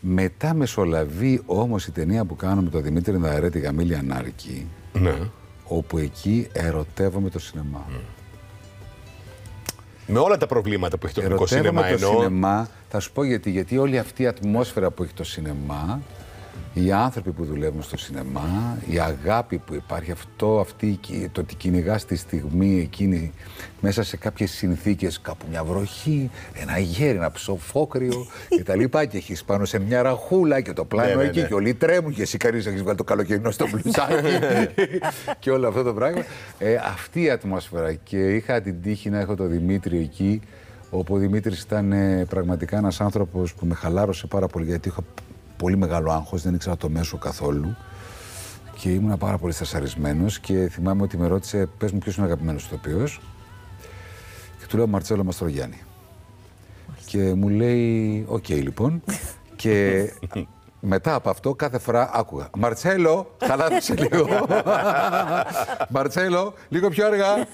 Μετά μεσολαβεί όμως η ταινία που κάνω με τον Δημήτρη Ναερέ, τη Γαμήλια Νάρκη, Ναι. όπου εκεί ερωτεύομαι το σινεμά. Με όλα τα προβλήματα που έχει το ελληνικό Ερωτεύομαι σινεμά το ενώ. σινεμά, θα σου πω γιατί. Γιατί όλη αυτή η ατμόσφαιρα που έχει το σινεμά, οι άνθρωποι που δουλεύουν στο σινεμά, η αγάπη που υπάρχει, αυτό, αυτή, η κι- το ότι κυνηγάς τη στιγμή εκείνη μέσα σε κάποιες συνθήκες, κάπου μια βροχή, ένα γέρι, ένα ψοφόκριο κτλ. Και έχεις πάνω σε μια ραχούλα και το πλάνο Ναι, ναι, εκεί ναι. και όλοι τρέμουν και εσύ κανείς έχεις βγάλει το καλοκαιρινό στο μπλουζάκι και όλο αυτό το πράγμα. Ε, αυτή η ατμόσφαιρα και είχα την τύχη να έχω τον Δημήτρη εκεί όπου ο Δημήτρης ήταν ε, πραγματικά ένας άνθρωπος που με χαλάρωσε πάρα πολύ γιατί είχα πολύ μεγάλο άγχος, δεν ήξερα το μέσο καθόλου και ήμουν πάρα πολύ στρεσαρισμένος και θυμάμαι ότι με ρώτησε πες μου ποιος είναι ο αγαπημένος ηθοποιός και του λέω Μαρτσέλο Μαστρογιάννη. Και μου λέει, οκ λοιπόν. και μετά από αυτό κάθε φορά άκουγα. Μαρτσέλο, χαλάρωσε λίγο. Μαρτσέλο, λίγο πιο αργά.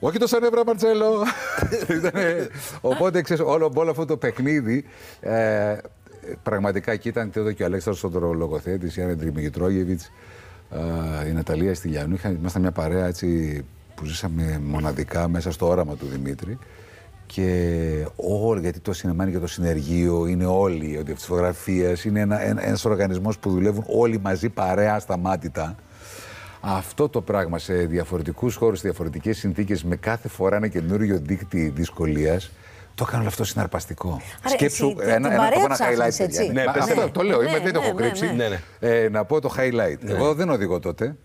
Όχι τόσο νεύρα, Μαρτσέλο. Ήτανε- Οπότε ξέρεις, όλο, όλο αυτό το παιχνίδι. Ε, πραγματικά εκεί ήταν εδώ και ο Αλέξανδρος ο λογοθέτης, η Άννα Δημητρόγεβιτς, ε, η Ναταλία Στυλιανού. Είχα, ήμασταν μια παρέα έτσι, που ζήσαμε μοναδικά μέσα στο όραμα του Δημήτρη. Και όλοι, γιατί το σινεμά είναι και το συνεργείο, είναι όλοι, ότι τη φωτογραφία είναι ένα, ένα, ένας οργανισμός που δουλεύουν όλοι μαζί παρέα σταμάτητα. Αυτό το πράγμα σε διαφορετικούς χώρους, σε διαφορετικές συνθήκες, με κάθε φορά ένα καινούριο δείκτη δυσκολίας, το έκανε όλο αυτό συναρπαστικό. Άρα, Σκέψου εσύ την- ένα, την ένα, παρέα από ένα ψάχνεις, highlight. έτσι. παιδιά. Ναι, Μα πες αυτό ναι. το λέω, Ναι, είμαι, δεν το ναι, έχω ναι, κρύψει. ναι. Ναι, ναι. Ε, να πω το highlight. Εγώ δεν οδηγώ τότε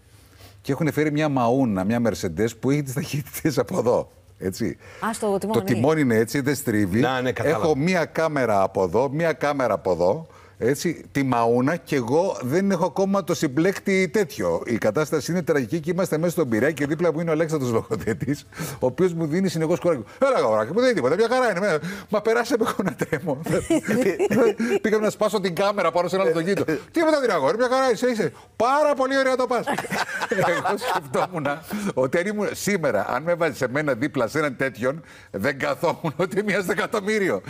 και έχουν φέρει μια μαούνα, μια Mercedes που έχει τις ταχύτητες από εδώ. Έτσι. Α, στο τιμόνι. Το τιμόνι είναι έτσι, δεν στρίβει. Να, ναι, κατάλαβα. έχω μία κάμερα από εδώ, μία κάμερα από εδώ. Έτσι, τη μαούνα και εγώ δεν έχω ακόμα το συμπλέκτη τέτοιο. Η κατάσταση είναι τραγική και είμαστε μέσα στον Πειραιά και δίπλα μου είναι ο Αλέξανδρος Λογοθέτης, ο οποίος μου δίνει συνεχώς κουράγιο. Έλα, αγοράκι μου, δεν είναι τίποτα, μια χαρά είναι. με- Μα περάσε με έχω να τρέμω. Πήγαμε να σπάσω την κάμερα πάνω σε ένα αυτοκίνητο. Τίποτα την αγόρι, μια χαρά είσαι, είσαι. Πάρα πολύ ωραία το πας. Εγώ σκεφτόμουν ότι αν ήμουν σήμερα, αν με έβαζες σε μένα δίπλα σε έναν τέτοιον, δεν καθόμουν ούτε μία στο εκατομμύριο.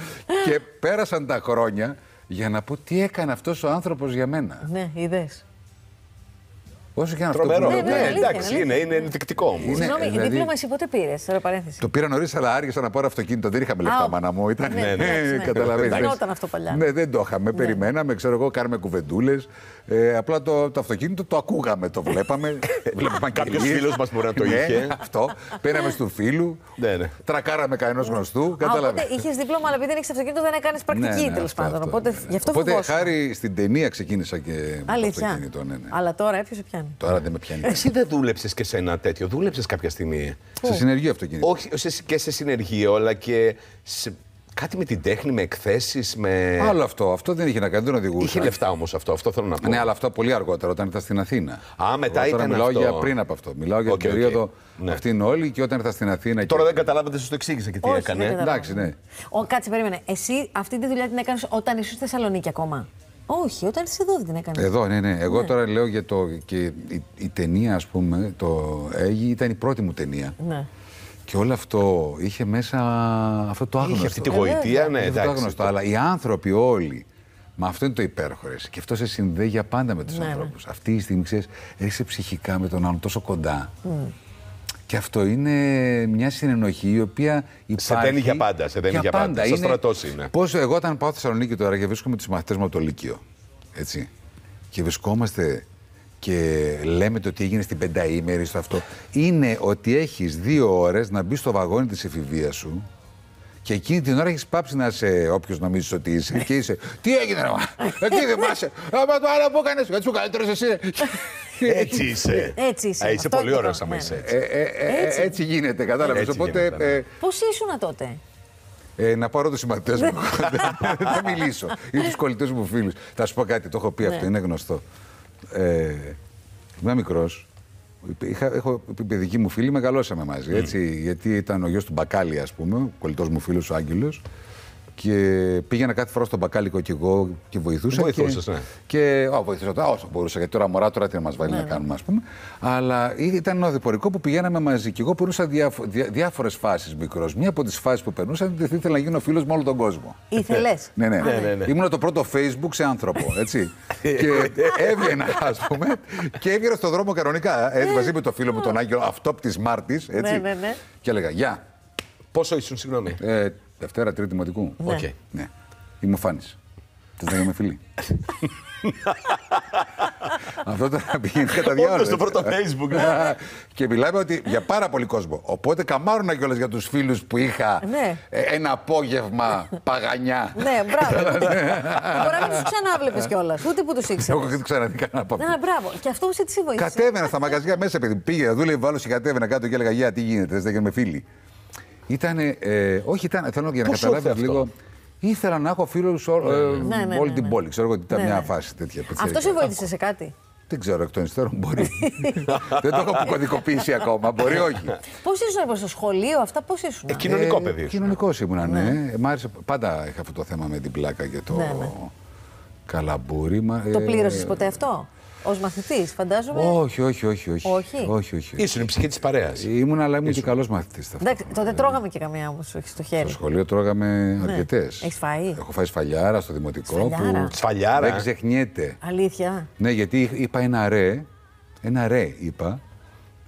και πέρασαν τα χρόνια για να πω τι έκανε αυτός ο άνθρωπος για μένα. Ναι, είδες. Όσο και αν αυτό Τρομερό. που Ναι, Ναι, ναι, αλήθεια, εντάξει, αλήθεια. είναι, είναι ενδεικτικό όμως. Είναι- Συγγνώμη, δηλαδή- δίπλωμα εσύ πότε πήρες, τώρα παρένθεση. Το πήρα νωρίς, αλλά άργησα να πάρω αυτοκίνητο. Δεν είχαμε λεφτά, Α, μάνα μου. Ήταν. ναι, εντάξει, ναι. καταλαβαίνεις. Γινόταν αυτό παλιά. Ναι, δεν το είχαμε. Περιμέναμε, ξέρω εγώ, κάνουμε κουβεντούλες. Ε, απλά το, το αυτοκίνητο το ακούγαμε, το βλέπαμε. βλέπαμε Κάποιος αγγελίες. φίλος μας μπορεί να το Ναι, είχε. Αυτό. Πήραμε του φίλου. Ναι, ναι. Τρακάραμε κανένας γνωστού. Α, οπότε Κατάλαβε. είχες δίπλωμα, αλλά επειδή δεν έχει αυτοκίνητο δεν έκανες πρακτική τέλος πάντων. Οπότε γι' αυτό Οπότε φοβόσουν. χάρη στην ταινία ξεκίνησα και με το Αλήθεια. αυτοκίνητο. Ναι, ναι. Αλλά τώρα έπιο σε πιάνει. Τώρα δεν με πιάνει. Εσύ δεν δούλεψες και σε ένα τέτοιο. Δούλεψες κάποια στιγμή. Σε συνεργείο αυτοκίνητο. Όχι σε- και σε συνεργείο, αλλά και σε... κάτι με την τέχνη, με εκθέσεις, με. Άλλο αυτό. Αυτό δεν είχε να κάνει, δεν οδηγούσα. Είχε λεφτά όμως αυτό, αυτό θέλω να πω. Ναι, αλλά αυτό πολύ αργότερα, όταν ήρθα στην Αθήνα. Α, μετά Εγώ τώρα ήταν μιλάω αυτό. για πριν από αυτό. Μιλάω για Οκ, την οκ. περίοδο Ναι. αυτή είναι όλη και όταν ήρθα στην Αθήνα. Τώρα και... δεν καταλάβατε, σας το εξήγησα και τι Όχι, έκανε. δεν καταλάβα. Εντάξει, ναι. Ο, κάτσε, περίμενε. Εσύ αυτή τη δουλειά την έκανες όταν ήσουν στη Θεσσαλονίκη ακόμα; Όχι, όταν είσαι εδώ δεν την έκανες. Εδώ, ναι, ναι. Εγώ τώρα λέω για το. και η, η ταινία, ας πούμε, το Έγι ήταν η πρώτη μου ταινία. Ναι. Και όλο αυτό είχε μέσα αυτό το άγνωστο. Είχε αυτή τη Ε, γοητεία, ναι, Αυτό το εντάξει. άγνωστο. Αλλά οι άνθρωποι όλοι. Μα αυτό είναι το υπέροχο. ρε. Και αυτό σε συνδέει για πάντα με τους Ναι, ναι. ανθρώπους. Αυτή η στιγμή ξέρεις, έρχεσαι ψυχικά με τον άλλον τόσο κοντά. Και αυτό είναι μια συνενοχή η οποία υπάρχει. δένει για πάντα, σε δένει για πάντα. Σαν στρατός είναι. Πώς εγώ όταν πάω στη Θεσσαλονίκη τώρα και βρίσκομαι τους μαθητές μου από το Λύκειο. Έτσι. Και βρισκόμαστε και λέμε το τι έγινε στην πενταήμερη στο αυτό. Είναι ότι έχεις δύο ώρες να μπεις στο βαγόνι της εφηβείας σου και εκείνη την ώρα έχεις πάψει να είσαι όποιος νομίζεις ότι είσαι. και είσαι. Τι έγινε, ρε, μα. Εκεί δεν πάσε. Άμα το άλλο που έκανες. Έτσι ο καλύτερος εσύ. ρε». Έτσι είσαι. Έτσι είσαι. Α, είσαι Αυτό πολύ είναι το ωραίος πράγμα, άμα ναι, είσαι ναι. έτσι. Ε, ε, ε, Έτσι. έτσι γίνεται, κατάλαβες. Έτσι Οπότε γίνεται, ναι. ε, Πώς ήσουν τότε; ε, να πάρω τους συμμαθητέ μου. Δεν μιλήσω. Ή τους κολλητές μου φίλους. Θα σου πω κάτι, το έχω πει αυτό, είναι γνωστό. Ε, Είμαι μικρός. Έχω η παιδική μου φίλη, μεγαλώσαμε μαζί. Έτσι, γιατί ήταν ο γιος του Μπακάλι, ας πούμε, ο κολλητός μου φίλος ο Άγγελος. Και πήγαινα κάθε φορά στον Μπακάλικο και εγώ και βοηθούσα. Βοηθούσες, και, ναι. Και ό, βοηθούσα τώρα όσο μπορούσα, γιατί τώρα μωρά τώρα τι να μας βάλει να κάνουμε, ας πούμε. Αλλά ήταν ένα οδοιπορικό που πηγαίναμε μαζί. Και εγώ περνούσα διάφο, διά, διάφορες φάσεις μικρός. Μία από τις φάσεις που περνούσα ήταν ότι ήθελα να γίνω φίλος με όλο τον κόσμο. Ήθελες; Ναι, ναι. Ναι, ναι, ναι. Ήμουν το πρώτο Facebook σε άνθρωπο, έτσι. και έβγαινα, ας πούμε, και έβγαινα στον δρόμο κανονικά. Έτσι, μαζί με το φίλο μου τον Άγγελο, αυτόπτης μάρτυς, έτσι. Ναι, ναι, ναι. Και έλεγα, Γεια. Πόσο ήσουν, συγγνώμη; Ε, Δευτέρα, Τρίτη Δημοτικού. Ναι. Οκ. Ναι. Είμαι ο Φάνης. Θες να γίνουμε φίλοι. Αυτό τώρα πηγαίνει κατά διάολο. Όντως, το έτσι. πρώτο Facebook. και μιλάμε ότι για πάρα πολύ κόσμο. Οπότε καμάρωνα κιόλας για τους φίλους που είχα Ναι. ε, ένα απόγευμα παγανιά. Ναι, μπράβο. Μπορεί να μην τους ξανάβλεπες κιόλας. Ούτε που τους ήξερες. Εγώ δεν ξαναδεί κανένα από Ναι, αυτό. μπράβο. Και αυτό σε τι σε βοήθησε; Κατέβαινα στα μαγαζιά μέσα, επειδή πήγε, δούλευε άλλος και κατέβαινα κάτω και έλεγα Γεια, τι γίνεται, θες να γίνουμε φίλοι. Ήτανε, ε, όχι, ήταν, θέλω για να Πώς καταλάβεις ήρθε αυτό; λίγο. Ήθελα να έχω φίλους Ναι, ναι, όλη ναι, την ναι. πόλη. Ξέρω εγώ ότι ήταν Ναι, μια ναι. φάση τέτοια. Αυτός πετσέρικη. σε βοήθησε σε κάτι; Δεν ξέρω, εκ των υστέρων μπορεί. Δεν το έχω αποκωδικοποιήσει ακόμα. Μπορεί όχι. Πώς ήσουν λοιπόν, στο σχολείο, αυτά πώς ήσουν; Ε, κοινωνικό παιδί. ήσουν. Κοινωνικός ήμουνα, ναι. Μ' άρεσε, πάντα είχα αυτό το θέμα με την πλάκα και το Ναι, ναι. καλαμπούρι. Μα, Το ε, πλήρωσες ποτέ αυτό; Ω μαθητής, φαντάζομαι; Όχι, όχι, όχι. Όχι, Όχι; όχι, όχι. Ήσουν η ψυχή της παρέας. Ήμουν, αλλά ήμουν και καλός μαθητής. Εντάξει, τότε τρώγαμε και καμία όμως, όχι στο χέρι. Στο σχολείο τρώγαμε αρκετές. Ναι. Έχεις φάει; Έχω φάει σφαλιάρα στο δημοτικό Σφαλιάρα; που Σφαλιάρα. δεν ξεχνιέται. Αλήθεια. Ναι, γιατί είπα ένα ρε. Ένα ρε είπα.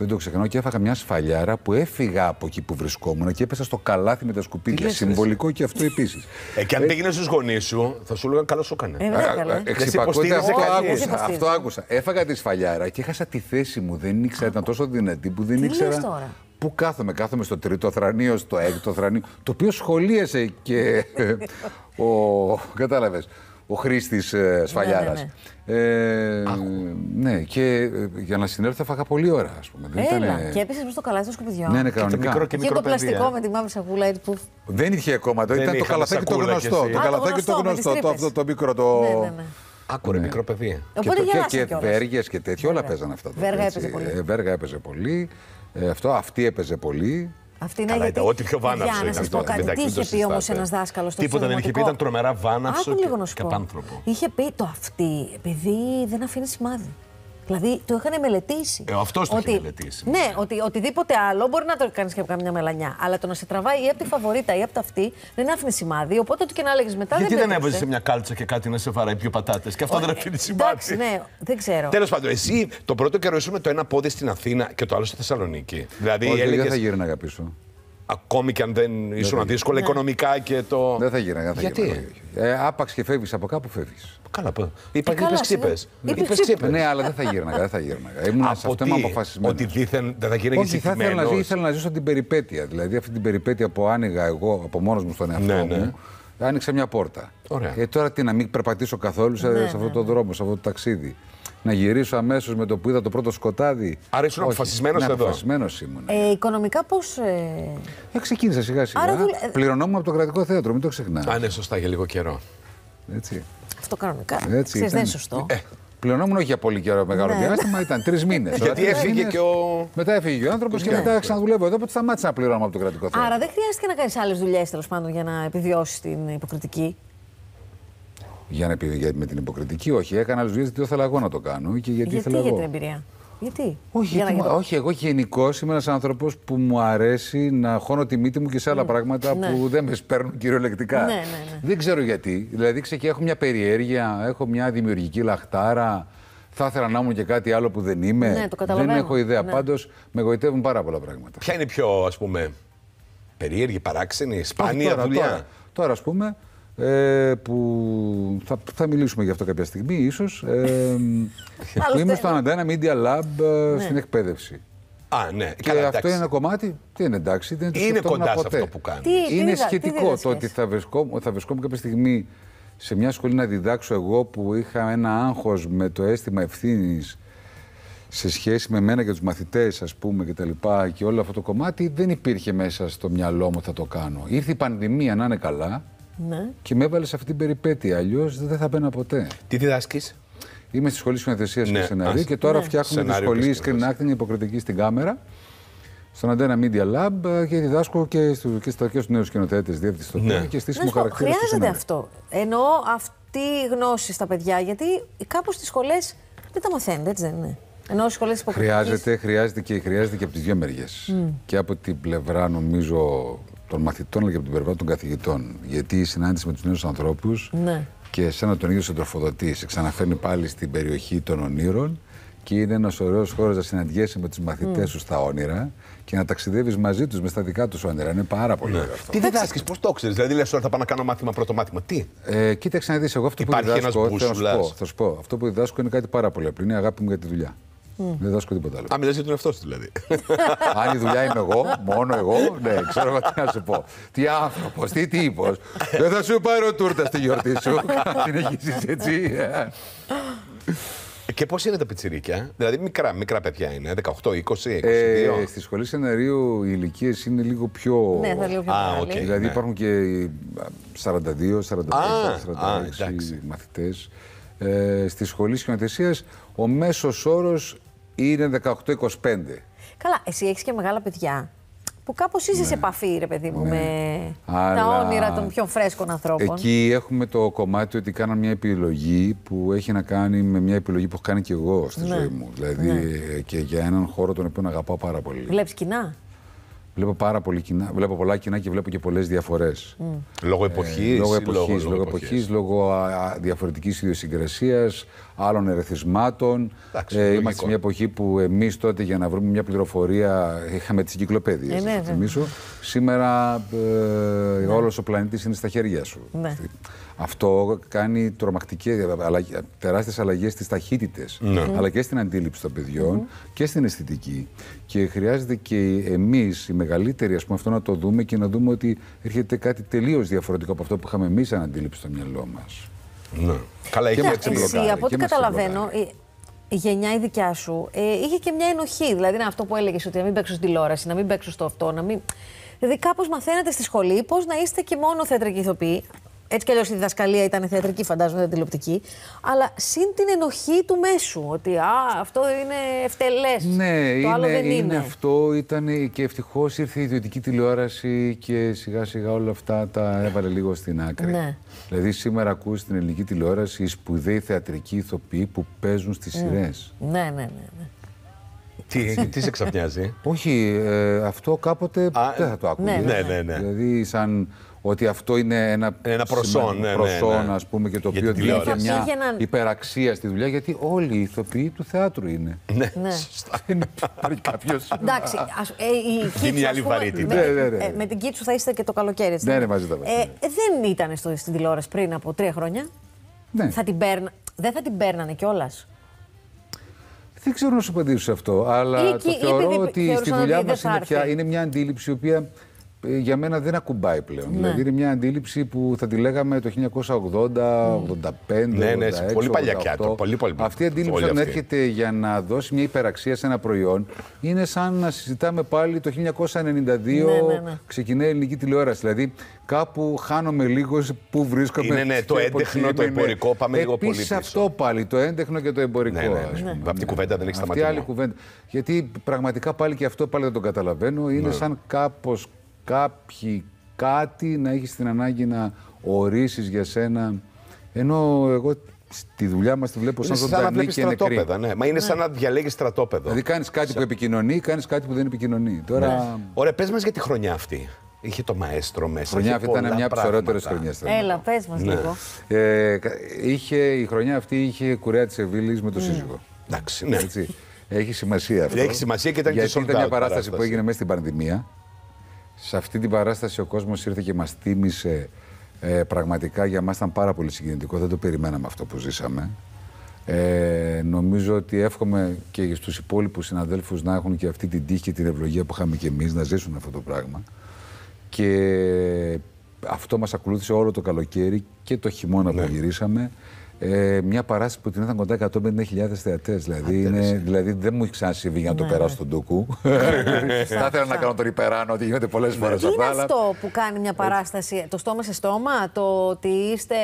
Δεν το ξεχνάω και έφαγα μια σφαλιάρα που έφυγα από εκεί που βρισκόμουν και έπεσα στο καλάθι με τα σκουπίδια. λες, ρε, Συμβολικό και αυτό επίσης. Ε, και αν πήγαινες στους γονείς σου, θα σου λέγανε καλό σου έκανε. Ε, βέβαια, καλέ. Εξυπακούτε, υποστήριζε αυτό κανείς. άκουσα. υποστήριζε. Αυτό άκουσα. Έφαγα τη σφαλιάρα και έχασα τη θέση μου. Δεν ήξερα, ήταν τόσο δυνατή που δεν Τι ήξερα. λες τώρα; Πού κάθομαι, κάθομαι στο τρίτο θρανείο, στο έκτο θρανείο, το οποίο σχολίασε και ο, κατάλαβες, ο χρήστης ε, Σφαλιάρας. Ναι, Ε, ναι, και ε, για να συνέλθω έφαγα πολλή ώρα, ας πούμε. Δεν Έλα. ήτανε- Και έπεσε με στο καλάθι των σκουπιδιών. Ναι, ναι, το κανονικά. μικρό και Εκεί μικρό το παιδί. πλαστικό ε. με τη μαύρη σακούλα έτσι που. Δεν είχε ακόμα, το, Δεν ήταν το είχαμε καλαθάκι το σακούλα κι γνωστό. εσύ. Το Α, το καλαθάκι το γνωστό, με τις γνωστό, το, τρύπες. αυτό το μικρό, το... Ναι, ναι, ναι. Άκουρε, μικρό παιδί. Οπότε και, το- γελάσαν και, κιόλας. βέργες και τέτοια, όλα Βέβαια. παίζανε αυτά. τότε, Βέργα έτσι. έπαιζε πολύ. Ε, βέργα έπαιζε πολύ. Ε, αυτό, αυτή έπαιζε πολύ. Αυτή είναι Καλά, γιατί. ήταν ό,τι πιο βάναυσο Για να ήταν σας αυτό, πω κάτι, εντάξει, τι μην το είχε πει όμως συζητάτε. ένας δάσκαλος στο Τίποτα δεν είχε πει, δημοτικό. ήταν τρομερά βάναυσο Άκου και- λίγο να σου και πω. απάνθρωπο. Είχε πει το αυτή, επειδή δεν αφήνει σημάδι. Δηλαδή το είχαν μελετήσει. Ε, αυτός το έχει Ότι- μελετήσει. Ναι, ότι οτιδήποτε άλλο μπορεί να το κάνεις και από καμιά μελανιά. Αλλά το να σε τραβάει ή από τη φαβορίτα ή από τα αυτή δεν άφηνε σημάδι. Οπότε ό,τι και να έλεγε μετά Γιατί δεν πέτρεψε. έβαζε σε μια κάλτσα και κάτι να σε βαράει πιο πατάτες; Και αυτό δεν αφήνει σημάδι. Εντάξει, ναι, δεν ξέρω. Τέλος πάντων, εσύ το πρώτο καιρό ήσουν με το ένα πόδι στην Αθήνα και το άλλο στη Θεσσαλονίκη. Δηλαδή, Όχι, δεν έλεγες, θα γύρναγα πίσω. ακόμη και αν δεν ήσουν δύσκολα οικονομικά και το. Δεν θα γύρναγα. δεν θα Γιατί; γύρναγα, όχι, όχι. Ε, άπαξ και φεύγεις από κάπου φεύγεις. Καλά, πω. Είπα, Ε, καλά, είπες σιγά. ξύπες. Είπες Είπες ξύπες. Ναι, αλλά δεν θα γύρναγα. Δεν θα γύρναγα. Ήμουν σε Από αυτό είμαι τι, αποφασισμένο. ότι δίθεν δεν θα γίνεγε Όχι, θα ήθελα να, ζήσω, συγκεκριμένος. ήθελα να ζήσω την περιπέτεια. Δηλαδή αυτή την περιπέτεια που άνοιγα εγώ από μόνος μου στον εαυτό Ναι, ναι. μου. Άνοιξα μια πόρτα. Ωραία. Ε, τώρα τι να μην περπατήσω καθόλου σε, Ναι, σε αυτόν τον δρόμο, σε αυτό το ταξίδι. Να γυρίσω αμέσως με το που είδα το πρώτο σκοτάδι. Άρα ήσουν Όχι. αποφασισμένος ναι, εδώ; αποφασισμένος ήμουν. Ε, οικονομικά πώς. Ε... Ε, ξεκίνησα σιγά σιγά. Άρα δουλε- Πληρωνόμουν από το κρατικό θέατρο, μην το ξεχνάς. Α, ναι, σωστά για λίγο καιρό. Έτσι. Αυτό κανονικά. Έτσι Ξέρεις, ήταν. δεν είναι σωστό. Ε, πληρωνόμουν όχι για πολύ καιρό, μεγάλο Ναι. διάστημα, ήταν τρεις μήνες. Γιατί έφυγε και ο. Μετά έφυγε ο άνθρωπος και Ναι. μετά ξαναδουλεύω εδώ, οπότε σταμάτησα να πληρώνω από το κρατικό θέατρο. Άρα δεν χρειάστηκε να κάνεις άλλες δουλειές τέλος πάντων για να επιβιώσεις την υποκριτική; Για να πει για- με την υποκριτική, όχι. Έκανα άλλες δουλειές γιατί ήθελα εγώ να το κάνω και γιατί, Γιατί ήθελα για εγώ. την εμπειρία; Γιατί; Όχι, Για να- γιατί, για το- όχι, εγώ γενικώ είμαι ένας άνθρωπος που μου αρέσει να χώνω τη μύτη μου και σε άλλα πράγματα Ναι. που δεν με σπέρνουν κυριολεκτικά. Ναι, ναι, ναι. Δεν ξέρω γιατί. Δηλαδή, ξέρω, και έχω μια περιέργεια, έχω μια δημιουργική λαχτάρα. Θα ήθελα να ήμουν και κάτι άλλο που δεν είμαι. Ναι, το καταλαβαίνω. Δεν έχω ιδέα. Ναι. Πάντως, με εγωιτεύουν πάρα πολλά πράγματα. Ποια είναι η πιο, ας πούμε, περίεργη, παράξενη, σπάνια τώρα, δουλειά; Τώρα, τώρα ας πούμε, ε, που θα, θα μιλήσουμε γι' αυτό κάποια στιγμή, ίσως, ε, που Άλλωστε. είμαι στο Αναντένα Media Lab ε, στην εκπαίδευση. Α, ναι. Και Καλά, αυτό εντάξει. είναι ένα κομμάτι, τι είναι εντάξει, δεν το Είναι σκεφτόμουν κοντά σε ποτέ. αυτό που κάνει. Τι- τι Είναι διδα- τι σχετικό το δίδασκες; ότι θα βρισκόμουν, θα βρισκόμουν κάποια στιγμή σε μια σχολή να διδάξω εγώ που είχα ένα άγχος με το αίσθημα ευθύνης σε σχέση με μένα και τους μαθητές ας πούμε και τα λοιπά και όλο αυτό το κομμάτι δεν υπήρχε μέσα στο μυαλό μου θα το κάνω. Ήρθε η πανδημία να είναι καλά Ναι. και με έβαλες σε αυτή την περιπέτεια, αλλιώς δεν θα μπαίνα ποτέ. Τι διδάσκεις; Είμαι στη σχολή σκηνοθεσία Ναι, και σενάριου ας- και τώρα ναι. φτιάχνουμε τη Σενάριο σχολή και Screen σκηνοθεσία. Acting υποκριτική στην κάμερα. Στον Αντένα Media Lab ε, και διδάσκω και, στους, και, στα, και στους νέους σκηνοθέτες, διεύθυνση στο Ναι. και Να στήσιμο σου πω, χαρακτήρα στο χρειάζεται σενάριο. αυτό. Εννοώ αυτή η γνώση στα παιδιά, γιατί κάπου στις σχολές δεν τα μαθαίνετε, έτσι δεν είναι; Ενώ στις σχολές υποκριτική. Χρειάζεται, χρειάζεται, και, χρειάζεται και από τις δύο μεριές. Και από την πλευρά, νομίζω, των μαθητών, αλλά και από την πλευρά των καθηγητών. Γιατί η συνάντηση με τους νέους ανθρώπους Ναι. και σαν τον ίδιο συντροφοδοτή σε ξαναφέρνει πάλι στην περιοχή των ονείρων και είναι ένας ωραίος χώρος να συναντιέσαι με τους μαθητές σου στα όνειρα και να ταξιδεύεις μαζί τους με στα δικά τους όνειρα. Είναι πάρα πολύ ωραίο αυτό. Τι διδάσκεις, πώς το ξέρεις. Δηλαδή, λες τώρα θα πάω να κάνω μάθημα, πρώτο μάθημα. Τι; Ε, κοίταξε να δεις, εγώ αυτό Υπάρχει που διδάσκω. ένας θέλω να σου μπούσουλας. πω, θα σου πω. Αυτό που διδάσκω είναι κάτι πάρα πολύ απλό. Είναι η αγάπη μου για τη δουλειά. Δεν διδάσκω τίποτα άλλο. Α, μιλάς για τον εαυτό σου δηλαδή. Αν η δουλειά είμαι εγώ, μόνο εγώ, ναι, ξέρω εγώ τι να σου πω. Τι άνθρωπος, τι τύπος. Δεν θα σου πάρω τούρτα στη γιορτή σου. Συνεχίζεις έτσι. ε. και πώς είναι τα πιτσιρίκια; Δηλαδή, μικρά, μικρά παιδιά είναι. 18, 20, 22. Ε, στη σχολή σεναρίου οι ηλικίες είναι λίγο πιο. Ναι, θα λέω πιο Α, μεγάλη. οκ. Δηλαδή ναι. υπάρχουν και 42, 45, 46 α, εντάξει. μαθητές. Ε, στη σχολή σκηνοθεσίας ο μέσος όρος είναι 18-25. Καλά, εσύ έχεις και μεγάλα παιδιά. Που κάπως είσαι σε επαφή, ρε παιδί μου, με τα Ναι. Αλλά- όνειρα των πιο φρέσκων ανθρώπων. Εκεί έχουμε το κομμάτι ότι κάναμε μια επιλογή που έχει να κάνει με μια επιλογή που έχω κάνει και εγώ στη Ναι. ζωή μου. Δηλαδή ε, και για έναν χώρο τον οποίο αγαπάω πάρα πολύ. Βλέπεις κοινά; Βλέπω πάρα πολύ κοινά, βλέπω πολλά κοινά και βλέπω και πολλές διαφορές. Λόγω εποχής. Ε, λόγω ή εποχής, λόγω, εποχής, λόγω α, α, διαφορετικής ιδιοσυγκρασίας, άλλων ερεθισμάτων. Εντάξει, ε, λογικό. είμαστε σε μια εποχή που εμείς τότε για να βρούμε μια πληροφορία είχαμε τις εγκυκλοπαίδειες, Ε, ναι, να βέβαια. το θυμίσω. Σήμερα ε, όλος ο πλανήτης είναι στα χέρια σου. Ναι. Αυτό κάνει τρομακτικές, αλλαγ- τεράστιες αλλαγές στις ταχύτητες, Ναι. αλλά και στην αντίληψη των παιδιών και στην αισθητική. Και χρειάζεται και εμείς, οι μεγαλύτεροι, ας πούμε, αυτό να το δούμε και να δούμε ότι έρχεται κάτι τελείως διαφορετικό από αυτό που είχαμε εμείς σαν αντίληψη στο μυαλό μας. Ναι. Καλά, έχει Και μια μας Εσύ, ξεμπλοκάρει, από ό,τι και μας καταλαβαίνω, η, η γενιά η δικιά σου ε, είχε και μια ενοχή. Δηλαδή, είναι αυτό που έλεγες ότι να μην παίξω στην τηλεόραση, να μην παίξω στο αυτό, να μην. Δηλαδή, κάπως μαθαίνετε στη σχολή πώς να είστε και μόνο θέατρικοι ηθοποιοί. Έτσι κι αλλιώς η διδασκαλία ήταν θεατρική, φαντάζομαι, δεν τηλεοπτική. Αλλά συν την ενοχή του μέσου. Ότι α, αυτό είναι ευτελές. Ναι, το άλλο είναι, δεν είναι. αυτό. Ήταν και ευτυχώς ήρθε η ιδιωτική τηλεόραση και σιγά σιγά όλα αυτά τα έβαλε λίγο στην άκρη. Ναι. Δηλαδή σήμερα ακούς στην ελληνική τηλεόραση οι σπουδαίοι θεατρικοί ηθοποιοί που παίζουν στις σειρές. Ναι, ναι, ναι. ναι. Τι, τι σε ξαφνιάζει; Όχι, ε, αυτό κάποτε Α, δεν θα το άκουγε. ναι, ναι, ναι, ναι. Δηλαδή σαν ότι αυτό είναι ένα, Ένα προσόν, σημαντικό ναι, ναι, προσόν, ναι. ας πούμε, και το Για οποίο την δίνει και τηλεόραση. μια Είχε έναν- υπεραξία στη δουλειά, γιατί όλοι οι ηθοποιοί του θεάτρου είναι. ναι, Ναι. σωστά. Δεν υπάρχει κάποιος... Εντάξει, ας, ε, η Δίνει Κίτσου, άλλη ας πούμε, βαρύτητα. Με, Ναι, ναι, ναι. ε, με την Κίτσου θα είστε και το καλοκαίρι, έτσι. Ναι, δεν ναι, είναι; μαζί τα βάζουμε. Ε, δεν ήταν στο, στην τηλεόραση πριν από τρία χρόνια; Ναι. Θα την παίρνα... Δεν θα την παίρνανε κιόλας; Δεν ξέρω να σου απαντήσω σε αυτό, αλλά Ή το εκεί- ή θεωρώ επειδή ότι θεωρούσαν στη ότι δουλειά δεν μας θα είναι, έρθει. πια, είναι μια αντίληψη η οποία ε, για μένα δεν ακουμπάει πλέον. Ναι. Δηλαδή είναι μια αντίληψη που θα τη λέγαμε το 1980, 85, Ναι, ναι, 86, πολύ παλιακιά 88. το, πολύ, πολύ- Αυτή η αντίληψη όλη όταν αυτή. έρχεται για να δώσει μια υπεραξία σε ένα προϊόν είναι σαν να συζητάμε πάλι το 1992 Ναι, ναι, ναι. ξεκινάει η ελληνική τηλεόραση. Δηλαδή κάπου χάνομαι λίγος σε πού βρίσκομαι. Είναι, ναι, το ποια έντεχνο, εποχή το είμαι. εμπορικό, πάμε λίγο Επίσης πολύ πίσω. αυτό πάλι, το έντεχνο και το εμπορικό. Ναι, ναι, ας ναι. πούμε. Αυτή η κουβέντα δεν έχει Αυτή σταματήσει. άλλη κουβέντα. Γιατί πραγματικά πάλι και αυτό πάλι δεν το καταλαβαίνω. Είναι Ναι. σαν κάπως κάποιοι κάτι να έχεις την ανάγκη να ορίσεις για σένα. Ενώ εγώ στη δουλειά μας τη βλέπω σαν Είναι σαν να ζωντανή βλέπεις και νεκρή. στρατόπεδα. Ναι. Μα είναι σαν να διαλέγεις στρατόπεδο. Δηλαδή κάνεις κάτι που επικοινωνεί, κάνεις κάτι που δεν επικοινωνεί. Τώρα, Ωραία, πες μας για τη χρονιά αυτή. Είχε το μαέστρο μέσα. η χρονιά είχε αυτή ήταν πολλά μια από τις πράγματα. ωραίτερες χρονιές. θέλω. Έλα, πες μας Ναι. λίγο. Ε, κα- είχε, η χρονιά αυτή είχε κουρέα της Σεβίλης με το σύζυγο. Εντάξει, ναι. Έτσι. Έχει σημασία αυτό. Έχει σημασία και ήταν και Γιατί sold ήταν μια out παράσταση, παράσταση. που έγινε μέσα στην πανδημία. Σε αυτή την παράσταση ο κόσμος ήρθε και μας θύμισε ε, πραγματικά για μας ήταν πάρα πολύ συγκινητικό. Δεν το περιμέναμε αυτό που ζήσαμε. Ε, νομίζω ότι εύχομαι και στους υπόλοιπους συναδέλφους να έχουν και αυτή την τύχη και την ευλογία που είχαμε και εμείς να ζήσουν αυτό το πράγμα. Και αυτό μας ακολούθησε όλο το καλοκαίρι και το χειμώνα που γυρίσαμε. Ε, μια παράσταση που την ήταν κοντά 150.000 θεατές. Δηλαδή, είναι, δηλαδή δεν μου έχει ξανασυμβεί για να το περάσω στον ντοκού. Θα ήθελα να κάνω τον υπεράνω, ότι γίνεται πολλές φορές Τι είναι αυτό που κάνει μια παράσταση, το στόμα σε στόμα, το ότι είστε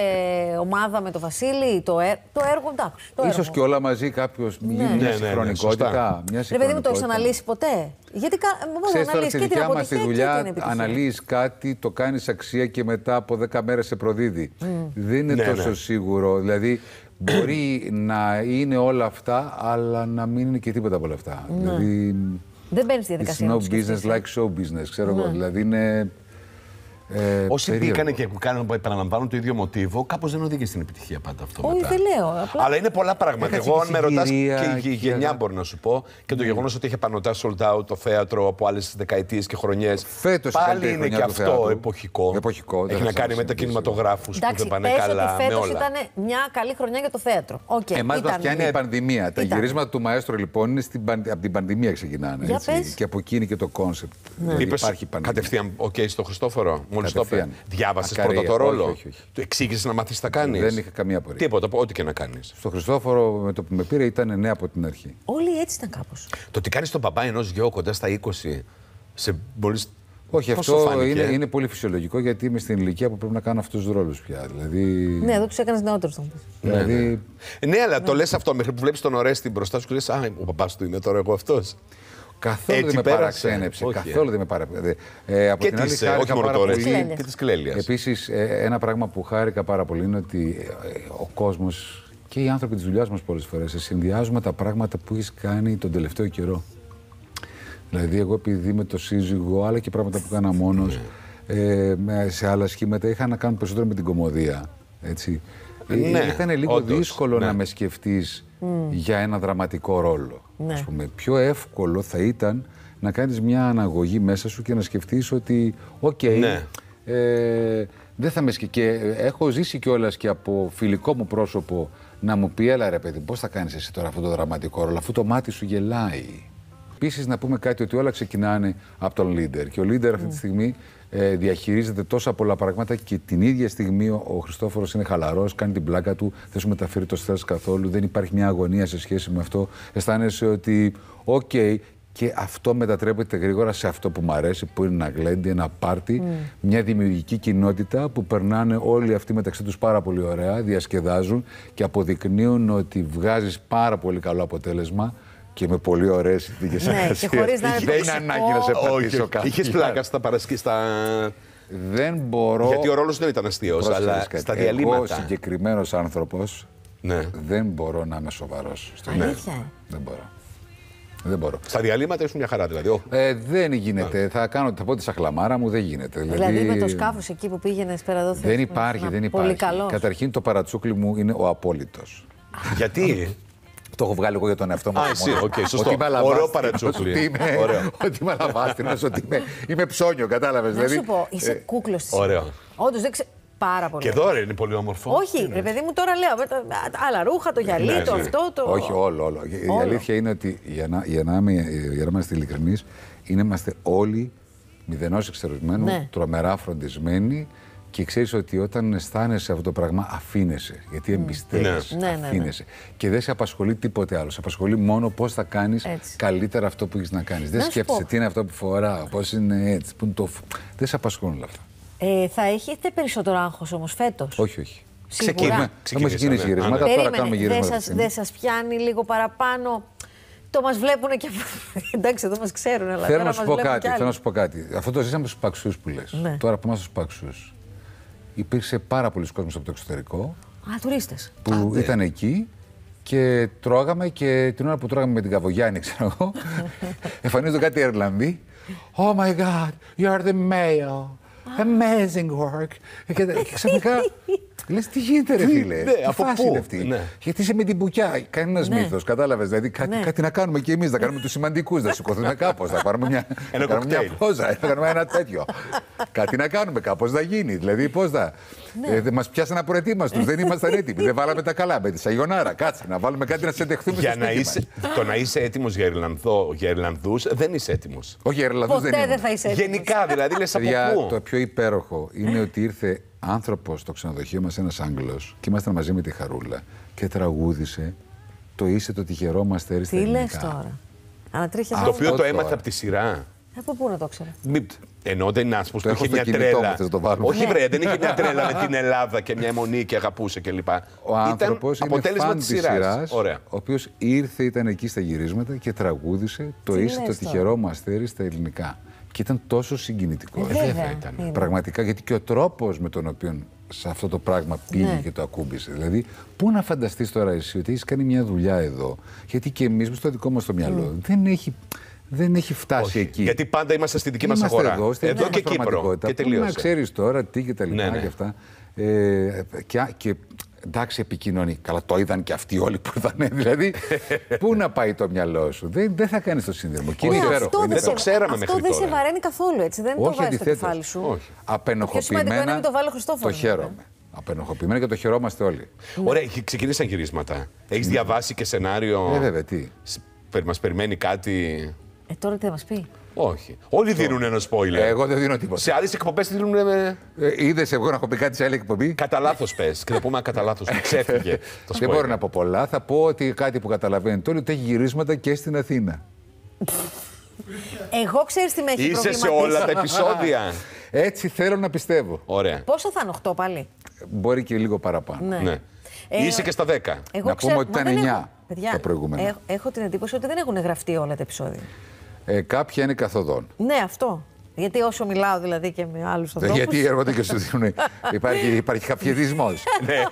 ομάδα με το Βασίλη, το, έ- το έργο, εντάξει. Το Ίσως έργο. και όλα μαζί κάποιος γίνει Ναι, ναι, μια ναι, συγχρονικότητα. σωστά. μια Ρε παιδί μου, το έχεις συγχρονικότητα. αναλύσει ποτέ; Γιατί κα... μπορείς να Ξέρεις τώρα, στη αναλύσει και την δικιά μας τη αποτυχία και την δουλειά επιτυχία. αναλύεις κάτι, το κάνεις αξία και μετά από 10 μέρες σε προδίδει. Δεν είναι Ναι, τόσο ναι. σίγουρο. Δηλαδή, μπορεί να είναι όλα αυτά, αλλά να μην είναι και τίποτα από όλα αυτά. Δηλαδή, Δεν μπαίνεις στη it's διαδικασία. να no το σκεφτείς, business ε. like show business, ξέρω εγώ. Δηλαδή, είναι ε, Όσοι περίεργο. μπήκανε και κάνουν, επαναλαμβάνουν το ίδιο μοτίβο, κάπως δεν οδήγησε στην επιτυχία πάντα αυτό. Όχι, μετά. δεν λέω. Απλά... Αλλά είναι πολλά πράγματα. Έκατσε Εγώ, και αν με ρωτάς, συγκυρία και η και γενιά αγάπη. μπορεί να σου πω και το γεγονός ότι είχε πανωτά sold out το θέατρο από άλλες δεκαετίες και χρονιές. Φέτος η Πάλι καλύτερη είναι χρονιά και του αυτό θεάτρου. εποχικό. Εποχικό, δεν Έχει θα να κάνει με τα ξανασυμβεί. κινηματογράφους που Εντάξει, δεν πάνε πες καλά. ότι με φέτος όλα. ήταν μια καλή χρονιά για το θέατρο. Okay, Εμάς μας ήταν. πιάνει η πανδημία. Τα Ήταν. γυρίσματα του μαέστρο λοιπόν είναι στην, παν- από την πανδημία ξεκινάνε. Για έτσι. πες. Και από εκεί είναι και το concept. Δηλαδή Είπες υπάρχει πανδημία. κατευθείαν οκ στο Χριστόφορο, μόλις το είπε. Κατευθείαν. Διάβασες Ακαριαία. πρώτα το ρόλο; Όχι, όχι, όχι. Του εξήγησες να μάθεις τι θα κάνεις; Δεν είχα καμία απορία. Τίποτα, ό,τι και να κάνεις. Στο Χριστόφορο με το που με πήρε ήταν ναι από την αρχή. Όλοι έτσι ήταν κάπως. Το ότι κάνεις τον παπά ενός γιο κοντά στα 20. Σε πολύ... Όχι, Πώς σου αυτό φάνηκε; είναι, είναι πολύ φυσιολογικό γιατί είμαι στην ηλικία που πρέπει να κάνω αυτούς τους ρόλους πια. Δηλαδή. Ναι, εδώ τους έκανες νεότερους τον πεις. δηλαδή Ναι, αλλά το λες αυτό μέχρι που βλέπεις τον Ορέστη μπροστά σου και λες: Α, ο παπά του είναι τώρα εγώ αυτός. Καθόλου Έτσι δεν με πέρασε. παραξένεψε. Όχι, Καθόλου δεν με παραξένεψε. Ε, από Και την άλλη, της χάρηκα όχι μόνο πάρα το πολύ. Ορέστη, Κλέλιας. και της Κλέλιας. Επίσης, ένα πράγμα που χάρηκα πάρα πολύ είναι ότι ε, ο κόσμος και οι άνθρωποι της δουλειάς μας πολλές φορές συνδυάζουμε τα πράγματα που έχεις κάνει τον τελευταίο καιρό. Δηλαδή, εγώ επειδή με το σύζυγο, αλλά και πράγματα που έκανα μόνος, ε, με- σε άλλα σχήματα, είχα να κάνω περισσότερο με την κωμωδία. Έτσι. Ε, Ναι, Ήταν λίγο όντως, δύσκολο ναι. να με σκεφτείς για ένα δραματικό ρόλο. Ναι. Ας πούμε. Πιο εύκολο θα ήταν να κάνεις μια αναγωγή μέσα σου και να σκεφτείς ότι, οκ, Ναι. ε, δεν θα με σκε... Και έχω ζήσει κιόλας και από φιλικό μου πρόσωπο να μου πει: Έλα ρε παιδί, πώς θα κάνεις εσύ τώρα αυτό το δραματικό ρόλο, αφού το μάτι σου γελάει. Επίσης, να πούμε κάτι ότι όλα ξεκινάνε από τον leader. Και ο leader αυτή τη στιγμή ε, διαχειρίζεται τόσα πολλά πράγματα και την ίδια στιγμή ο, ο Χριστόφορος είναι χαλαρός, κάνει την πλάκα του, δεν σου μεταφέρει το στρες καθόλου, δεν υπάρχει μια αγωνία σε σχέση με αυτό. Αισθάνεσαι ότι, οκ, Και αυτό μετατρέπεται γρήγορα σε αυτό που μου αρέσει, που είναι ένα γλέντι, ένα πάρτι, μια δημιουργική κοινότητα που περνάνε όλοι αυτοί μεταξύ τους πάρα πολύ ωραία, διασκεδάζουν και αποδεικνύουν ότι βγάζεις πάρα πολύ καλό αποτέλεσμα και με πολύ ωραίες συνθήκες Ναι, και εργασίας. χωρίς να είναι Δεν είναι ανάγκη να σε πατήσω κάτι. Είχες πλάκα στα παρασκή, στα... Δεν μπορώ... Γιατί ο ρόλος δεν ήταν αστείος, Πρόσεξε αλλά κάτι. στα Εγώ διαλύματα. συγκεκριμένος άνθρωπος Ναι. δεν μπορώ να είμαι σοβαρός. Αλήθεια, ε. Δεν μπορώ. Δεν μπορώ. Στα διαλύματα ήσουν μια χαρά δηλαδή. Ω, Ε, δεν γίνεται. Θα, κάνω, θα πω τη σαχλαμάρα μου, δεν γίνεται. Δηλαδή με το σκάφος εκεί που πήγαινες πέρα εδώ. Δεν υπάρχει, δεν υπάρχει. Πολύ καλός. Καταρχήν το παρατσούκλι μου είναι ο απόλυτος. Γιατί; Το έχω βγάλει εγώ για τον εαυτό μου. Α, μόνο. εσύ, οκ, σωστό. Ότι είμαι Ωραίο αλαβάστρινος, παρατσούκλι. Ότι είμαι, Ωραίο. ότι είμαι αλαβάστρινος, ότι είμαι, είμαι ψώνιο, κατάλαβες. Να σου δηλαδή, πω, είσαι ε, κούκλος της. ωραίο. Όντως δεν ξέρω. Πάρα πολύ. Και εδώ ρε, είναι πολύ όμορφο. Όχι, ρε παιδί μου, τώρα λέω. με τα- άλλα ρούχα, το γυαλί, Ναι, το ναι. αυτό. Το... Όχι, όλο, όλο. Η Όλο. αλήθεια είναι ότι για να, για να, είμαι, για να είμαστε ειλικρινείς, είναι είμαστε όλοι μηδενός εξαιρουμένου, Ναι. τρομερά φροντισμένοι και ξέρεις ότι όταν αισθάνεσαι αυτό το πράγμα, αφήνεσαι. Γιατί εμπιστεύεσαι. Ναι. Ναι, ναι, ναι. αφήνεσαι. Και δεν σε απασχολεί τίποτε άλλο. Σε απασχολεί μόνο πώς θα κάνεις Έτσι. καλύτερα αυτό που έχεις να κάνεις. Δεν Να σου σκέφτεσαι πω. τι είναι αυτό που φοράω, πώς είναι έτσι, πού είναι το. φ- Δεν σε απασχολούν όλα αυτά. Ε, θα έχετε περισσότερο άγχος όμως φέτος; Όχι, όχι. Σίγουρα. Ξεκινά. Έχουμε Ξεκινήσαμε. ξεκινήσει Α, γυρίσματα. ναι. Τώρα κάνουμε Περίμενε, γυρίσματα. δεν αυτή τη σας, στιγμή. δεν σας πιάνει λίγο παραπάνω; Το μας βλέπουν και. Εντάξει, εδώ μας ξέρουν, αλλά Θέλω τώρα να σου μας πω βλέπουν κάτι. κι άλλοι. Θέλω να σου πω κάτι. Αυτό το ζήσαμε στους παξούς που λες. Ναι. Τώρα που είμαστε στους παξούς, υπήρξε πάρα πολλοί κόσμος από το εξωτερικό Α, τουρίστες. που ναι. ήταν εκεί και τρώγαμε και την ώρα που τρώγαμε με την Καβογιάννη, ξέρω εγώ, εμφανίζονται κάτι Ιρλανδοί. Oh my God, you're the mayor. Amazing work. Και, και ξαφνικά λες τι γίνεται, ρε φίλε; ναι, τι από φάση πού, είναι αυτή; ναι. Γιατί είσαι με την πουκιά. Κανένας Ναι. μύθος, κατάλαβες; Δηλαδή κάτι, Ναι. κάτι να κάνουμε κι εμείς, να κάνουμε τους σημαντικούς, να σηκωθούμε κάπως, να πάρουμε μια, Ένα να κάνουμε μια κοκτέιλ. πόζα, να κάνουμε ένα τέτοιο. κάτι να κάνουμε, κάπως να γίνει. Δηλαδή, πώς θα. Ναι. Ε, Μας πιάσαν απροετοίμαστου, δεν ήμασταν έτοιμοι. δεν βάλαμε τα καλά με τη Σαγιονάρα. Κάτσε να βάλουμε κάτι να σε δεχθούμε Για στο να σπίτι είσαι, μας. το να είσαι έτοιμος για, Ιρλανδό, για Ιρλανδούς δεν είσαι έτοιμος. Όχι, Ιρλανδούς Ποτέ δεν δεν, ήμουν. θα είσαι έτοιμος. Γενικά δηλαδή λες από Παιδιά, πού; το πιο υπέροχο είναι ότι ήρθε άνθρωπος στο ξενοδοχείο μας, ένας Άγγλος, και ήμασταν μαζί με τη Χαρούλα και τραγούδισε το είσαι το τυχερό μας τέρι στα Τι λες ελληνικά. τώρα. Ανατρίχια Το Αυτό οποίο το τώρα. έμαθα από τη σειρά. Από πού να το ξέρω. Μη- Ενώ δεν είναι άσπρο, Το που έχω είχε στο μια κινητό μου, τρέλα. θες να το βάλουμε. Όχι, Ναι. βρε, δεν είχε μια τρέλα με την Ελλάδα και μια αιμονή και αγαπούσε κλπ. Ο άνθρωπος είναι αποτέλεσμα φαν της της σειράς. σειράς, Ωραία. ο οποίος ήρθε, ήταν εκεί στα γυρίσματα και τραγούδισε το Τι είσαι το λες τυχερό μας τέρι στα ελληνικά. Και ήταν τόσο συγκινητικό. Ε, βέβαια ήταν. είναι. Πραγματικά, γιατί και ο τρόπος με τον οποίο σε αυτό το πράγμα πήγε Ναι. και το ακούμπησε. Δηλαδή, πού να φανταστείς τώρα εσύ ότι έχεις κάνει μια δουλειά εδώ, γιατί και εμείς στο δικό μας το μυαλό δεν, έχει, δεν έχει φτάσει Όχι, εκεί. Γιατί πάντα είμαστε στη δική μας Είμαστε αγορά. Εδώ, στη εδώ δική και μας Κύπρο. πραγματικότητα. Και Πού να τελείωσε. ξέρεις τώρα τι και τα λοιπά Ναι, ναι. και αυτά. Ε, και, και εντάξει, επικοινωνεί. Καλά, το είδαν και αυτοί όλοι που ήταν. Δηλαδή, πού να πάει το μυαλό σου; Δεν, δεν θα κάνεις το σύνδεσμο. Και είναι Ναι, υπέροχο. αυτό είναι δεν, δεν το σε, ξέραμε αυτό μέχρι δεν σε τώρα. βαραίνει καθόλου έτσι. Δεν το Όχι, βάζεις στο αντιθέτως. κεφάλι σου. Όχι. Το πιο σημαντικό είναι να Απενοχοποιημένα. μην το βάλει ο Χριστόφορος, Το βέβαια. χαίρομαι. Απενοχοποιημένα και το χαιρόμαστε όλοι. Ωραία, έχει- ξεκίνησαν γυρίσματα. Έχεις διαβάσει και σενάριο; Ε, βέβαια, τι. Μας περιμένει κάτι; Ε, τώρα τι θα μας πει; Όχι. Όλοι δίνουν ένα spoiler. Εγώ δεν δίνω τίποτα. Σε άλλες εκπομπές δίνουν. ε, Ε, Είδες εγώ να έχω πει κάτι σε άλλη εκπομπή. Κατά λάθος πες. Και θα πούμε κατά λάθος. Μου ξέφυγε το spoiler. Δεν μπορώ να πω πολλά. Θα πω ότι κάτι που καταλαβαίνετε όλοι ότι έχει γυρίσματα και στην Αθήνα. Εγώ ξέρει τι με έχει Είσαι σε προβληματίσει. όλα τα επεισόδια. Έτσι θέλω να πιστεύω. Ωραία. Πόσο θα είναι 8 πάλι; Μπορεί και λίγο παραπάνω. Ναι. Ναι. Ε, Είσαι και στα 10. Εγώ Να ξέρω- πούμε ότι μα ήταν δεν 9 έχω- Παιδιά, τα προηγούμενα. Έχω, έχω την εντύπωση ότι δεν έχουν γραφτεί όλα τα επεισόδια. Ε, κάποια είναι καθοδόν. Ναι, αυτό. Γιατί όσο μιλάω δηλαδή και με άλλους Ε, ανθρώπους. Γιατί έρχονται και σου δίνουν. υπάρχει, υπάρχει χαφιεδισμό. Ναι.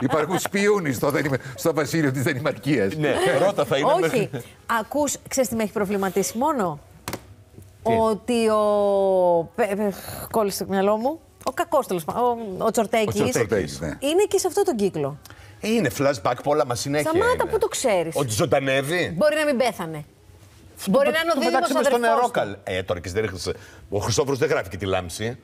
Υπάρχουν σπιούνις στο, Δανημα- στο βασίλειο της Δανημαρκία. Ναι, πρώτα θα είναι. Όχι. Ακούς, ξέρεις τι με έχει προβληματίσει μόνο; Ότι ο. πε- πε- Κόλλησε το μυαλό μου. Ο κακός τέλος πάντων. Ο, ο Τσορτέκης Ο Τσορτέκης, ναι. Είναι και σε αυτό τον κύκλο. Ε, Είναι flashback πολλά μα συνέχεια. Σταμάτα, είναι. πού το ξέρεις. Ότι ζωντανεύει. Μπορεί να μην πέθανε. Μπορεί να είναι ο Το δίδυμος πετάξαμε στον αδερφός του. νερόκαλ. Ε, τώρα και δεν έχεις- Ο Χριστόφορος δεν γράφει και τη λάμψη.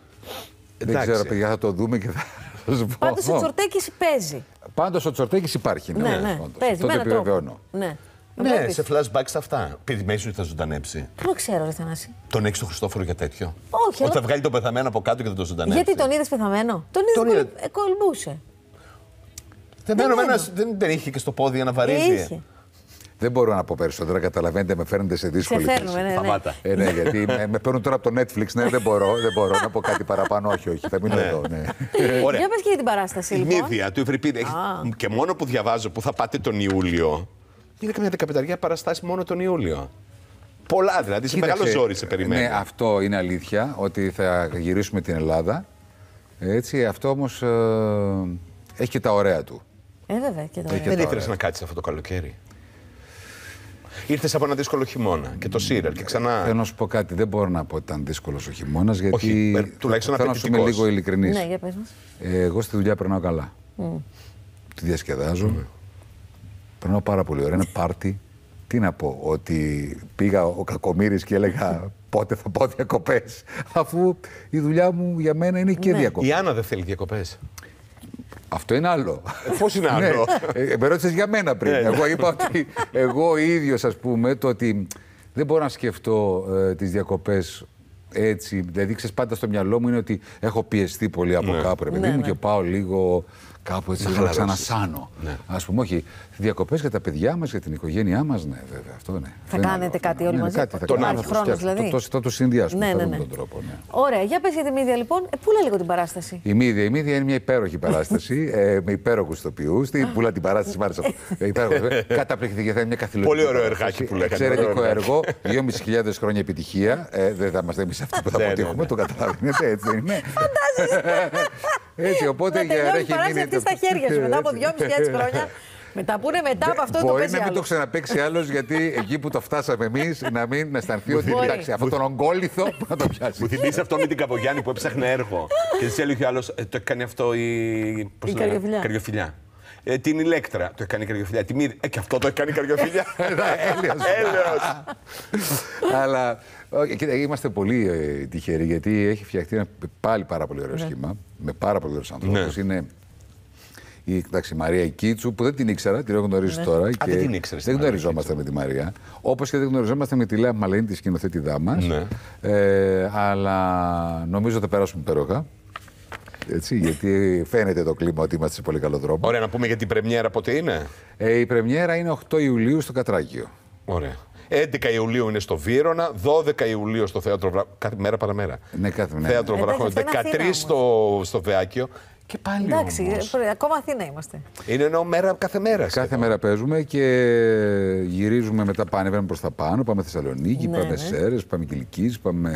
Δεν Εντάξει. ξέρω, παιδιά, θα το δούμε και θα θα σου πω. Πάντως ο Τσορτέκης παίζει. Πάντως ο Τσορτέκης υπάρχει. Ναι, ναι, όντως. παίζει. Αυτό Με το έναν τρόπο. επιβεβαιώνω. Ναι. Ναι, Βλέπεις. σε flashback στα αυτά. Περιμένεις ότι θα ζωντανέψει. Πού να ξέρω, ρε Θανάση. Τον έχεις τον Χριστόφορο για τέτοιο; Όχι, Ότι αλλά- θα βγάλει τον πεθαμένο από κάτω και θα τον ζωντανέψει. Γιατί τον είδες πεθαμένο; Τον Τον είδε είδα. κολ- ε, κολυμπούσε. Δεμένο Δεν ένας δεν, δεν είχε και στο πόδι ένα βαρύδι. Ε, είχε. Δεν μπορώ να πω περισσότερα. Καταλαβαίνετε, με φέρνετε σε δύσκολη Σε φέρνουμε, ναι, ναι. Σταμάτα. Ε, ναι, γιατί με, με παίρνουν τώρα από το Netflix. Ναι, δεν μπορώ, δεν μπορώ να πω κάτι παραπάνω. Όχι, όχι. Θα μείνω εδώ. Ναι. Ωραία. Για πες και για την παράσταση, Η λοιπόν. Μύδια του Ευρυπίδη. Έχει- Και μόνο που διαβάζω που θα πάτε τον Ιούλιο. Είναι καμιά δεκαπενταριά παραστάσεις μόνο τον Ιούλιο. Πολλά δηλαδή. Σε Κοίταξε, μεγάλο ζόρι σε περιμένει. Ναι, αυτό είναι αλήθεια, ότι θα γυρίσουμε την Ελλάδα. Έτσι, αυτό όμως ε, έχει και τα ωραία του. Ε, βέβαια. Και το Έχει Δεν τα ήθελες ωραία. να κάτσεις αυτό το καλοκαίρι. Ήρθες από ένα δύσκολο χειμώνα και το Σίρελ και ξανά. Θέλω να σου πω κάτι, δεν μπορώ να πω ότι ήταν δύσκολος ο χειμώνας, γιατί. Όχι, ε, τουλάχιστον θέλω να σου είμαι απαιτητικός. λίγο ειλικρινής. Ναι, για πες μας. εγώ στη δουλειά περνάω καλά. Τη διασκεδάζω. Περνάω πάρα πολύ ωραία. Είναι πάρτι. Τι να πω, ότι πήγα ο Κακομήρης και έλεγα πότε θα πάω διακοπές. Αφού η δουλειά μου για μένα είναι και Ναι. διακοπέ. Η Άννα δεν θέλει διακοπές. Αυτό είναι άλλο. Πώς είναι άλλο; Ναι. Ε, με ρώτησες για μένα πριν. Ναι. εγώ είπα ότι εγώ ίδιος, ας πούμε, το ότι δεν μπορώ να σκεφτώ ε, τις διακοπές έτσι. Δηλαδή, ξέρεις, πάντα στο μυαλό μου είναι ότι έχω πιεστεί πολύ από κάπου, ρε παιδί Ναι, μου, ναι. και πάω λίγο κάπου έτσι, λίγο να χαλαρώσεις. ξανασάνω. Ναι. Α πούμε, όχι. Διακοπές για τα παιδιά μας, για την οικογένειά μας, ναι, βέβαια. Αυτό ναι. Θα Αυτό είναι κάνετε άλλο. κάτι όλοι Ναι, μαζί; Κάτι θα Τον κάνουμε, Αύγουστο, θα το χρόνος φτιάξουμε. δηλαδή. Το, το, θα το συνδυάσουμε Ναι, θα ναι, βρούμε ναι. τον τρόπο. Ναι. Ωραία, για πες για τη Μύδια, λοιπόν. Ε, πού λέει λίγο την παράσταση. Η Μύδια, η Μύδια είναι μια υπέροχη παράσταση ε, με υπέροχους ηθοποιού. Την πουλά την παράσταση, μ' άρεσε αυτό. Ε, υπέροχη. Καταπληκτική, θα είναι μια καθηλωτική. Πολύ ωραίο παράσταση. εργάκι που λέγανε. Εξαιρετικό Ωραίο έργο. 2.500 χρόνια επιτυχία. Ε, δεν θα είμαστε εμείς αυτοί που θα Ναι, ναι, αποτύχουμε, ναι. το καταλαβαίνετε, έτσι δεν είναι. Έτσι, οπότε Να για τελειώσει η έχει παράσταση μείνει. Αυτή στα χέρια σου μετά από 2.500 χρόνια. Μετά που είναι μετά από αυτό το Μπορεί παίζει να μην το άλλο. ξαναπέξει άλλος, γιατί εκεί που το φτάσαμε εμείς να μην αισθανθεί ότι Μπορεί. εντάξει, αυτόν τον ογκόλυθο που να το πιάσει. Μου θυμίζει αυτό με την Καπογιάννη που έψαχνε έργο. και τη έλεγε ο άλλος, το έκανε αυτό η. πώς Η το λένε, Καριοφιλιά. Καριοφιλιά. Ε, την ηλέκτρα το έκανε η Καριοφιλιά. Τη Μύδια. Ε, και αυτό το έκανε η Καριοφιλιά. Έλεος. Έλεος. Αλλά όχι, κοίτα, είμαστε πολύ ε, τυχεροί γιατί έχει φτιαχτεί ένα πάλι πάρα πολύ ωραίο σχήμα με πάρα πολύ ωραίους ανθρώπους. Είναι η εντάξει, Μαρία Κίτσου που δεν την ήξερα, την έχω γνωρίσει τώρα. και δεν την ήξερες, Δεν τη Μαρία γνωριζόμαστε με τη Μαρία. Όπως και δεν γνωριζόμαστε με τη Λέα Μαλένη, τη σκηνοθέτηδά μας. Ναι. Ε, αλλά νομίζω θα περάσουμε υπέροχα. Έτσι, γιατί φαίνεται το κλίμα ότι είμαστε σε πολύ καλό δρόμο. Ωραία, να πούμε για την πρεμιέρα πότε είναι; Ε, η πρεμιέρα είναι 8 Ιουλίου στο Κατράκιο. Ωραία. 11 Ιουλίου είναι στο Βύρονα, 12 Ιουλίου στο θέατρο Βράχο. Κάθε μέρα παραμέρα. Ναι, κάθε μέρα. Θέατρο Εντάξει, Βράχο, αυτά είναι 13 Αθήνα στο, στο Βεάκιο. Και πάλι Εντάξει, όμως. ε, ακόμα Αθήνα είμαστε. Είναι ενώ μέρα κάθε μέρα. Κάθε σχεδόν. μέρα παίζουμε και γυρίζουμε μετά πάνε, ανεβαίνουμε προς τα πάνω, πάμε Θεσσαλονίκη, Ναι, πάμε ναι. Σέρες, πάμε Κιλικής, πάμε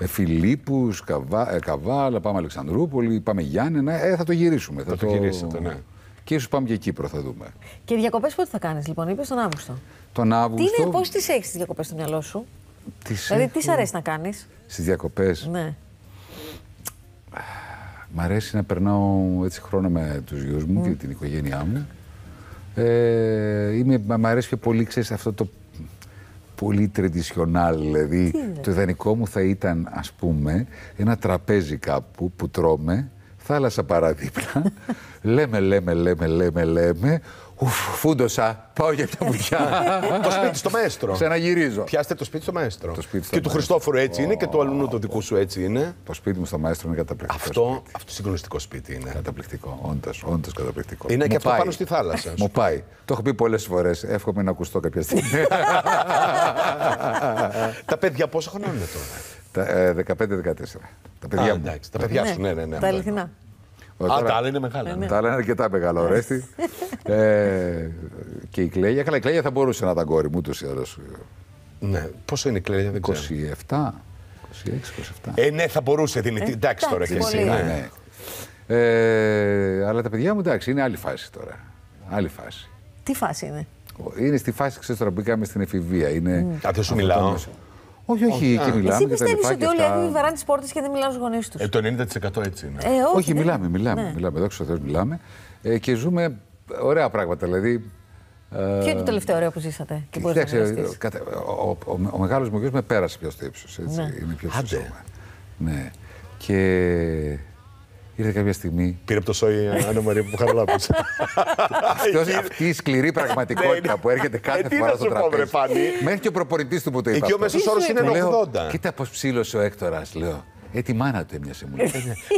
ε, Φιλίππους, Καβά, ε, Καβάλα, πάμε Αλεξανδρούπολη, πάμε Γιάννενα, ε, θα το γυρίσουμε. Θα το γυρίσετε, ναι. Και ίσως πάμε και Κύπρο, θα δούμε. Και διακοπές πότε θα κάνεις, λοιπόν, είπες τον Αύγουστο; Τον Τι Αύγουστο... είναι, πώς τις έχεις τις διακοπές στο μυαλό σου; τις Δηλαδή, τι έχω σ' αρέσει να κάνεις; Στις διακοπές. Ναι. Μ' αρέσει να περνάω έτσι χρόνο με τους γιους μου και την οικογένειά μου. Ε, είμαι, μ' αρέσει πιο πολύ, ξέρεις, αυτό το πολύ τρεντισιονάλ, δηλαδή το ιδανικό μου θα ήταν, ας πούμε, ένα τραπέζι κάπου που τρώμε, θάλασσα παραδίπλα, λέμε, λέμε, λέμε, λέμε, λέμε, ουφ, φούντοσα, πάω για μια βουτιά. Το σπίτι στο μέστρο. Ξαναγυρίζω. Πιάστε το σπίτι στο μέστρο. Το σπίτι στο και του μέστρο. Χριστόφορου έτσι είναι και του αλλού το δικού σου έτσι είναι. Το σπίτι μου στο Μαέστρο είναι καταπληκτικό. Αυτό, αυτό συγκλονιστικό σπίτι είναι. Καταπληκτικό, όντως, όντως καταπληκτικό. Είναι Μου και αυτό πάει. πάνω στη θάλασσα. Μου πάει. Το έχω πει πολλές φορές. Εύχομαι να ακουστώ κάποια στιγμή. Τα παιδιά πόσο χρόνο είναι τώρα; Τα, ε, 15-14. Τα παιδιά Α, μου. εντάξει, τα παιδιά σου, ναι, ναι, ναι. Τα αληθινά. Ο, Α, τώρα- τα άλλα είναι μεγάλα. ναι. Τα άλλα είναι αρκετά μεγάλα, Ορέστη. ε, και η Κλέγια. Καλά, η Κλέγια θα μπορούσε να ήταν κόρη μου ούτως ή άλλως. Ναι. Πόσο είναι η κλέρια, δεν ξέρω. 27, 26-27. Ε, ναι, θα μπορούσε. Δίνει. εντάξει τώρα και εντάξει, εσύ. πολύ. ναι. ναι. Ε, αλλά τα παιδιά μου εντάξει, είναι άλλη φάση τώρα. Άλλη φάση. Τι φάση είναι; Είναι στη φάση, ξέρεις τώρα, που μπήκαμε στην εφηβεία. Είναι Α, δεν σου αυτό μιλάω. το μέσο. Όχι, όχι, και μιλάμε. Εσύ και τα πιστεύεις λοιπά ότι και όλοι αυτά. έχουν βαράνε τις πόρτες και δεν μιλάνε στους γονείς τους; Ε, το 90% έτσι είναι. Ε, όχι, Όχι, δεν- μιλάμε, μιλάμε. Ναι. μιλάμε δόξα τω Θεώ, μιλάμε. Ε, και ζούμε ωραία πράγματα. Δηλαδή, ε, Ποιο είναι το τελευταίο ωραίο που ζήσατε και μπορείς να Κοιτάξτε, μοιραστείς; κατα- ο, ο, ο, ο μεγάλος μου γιος με πέρασε πιο στο ύψος, έτσι. Ναι. Είναι πιο Άντε. στο σώμα. Ναι. Και ήρθε κάποια στιγμή Πήρε από το σόι η Άννα Μαρία που χαραλάπησε. αυτός, αυτή η σκληρή πραγματικότητα Ναι, ναι. που έρχεται Ε, κάθε τι φορά να στο σου πω, βρε, τραπέζι. Φάνη. Μέχρι και ο προπονητής του που το είπε Εκεί ο αυτό. μέσος όρος είναι Του λέω, 80. Κοίτα πώς ψήλωσε ο Έκτορας, λέω. Ε, τη μάνα του έμοιασε μου. λέει.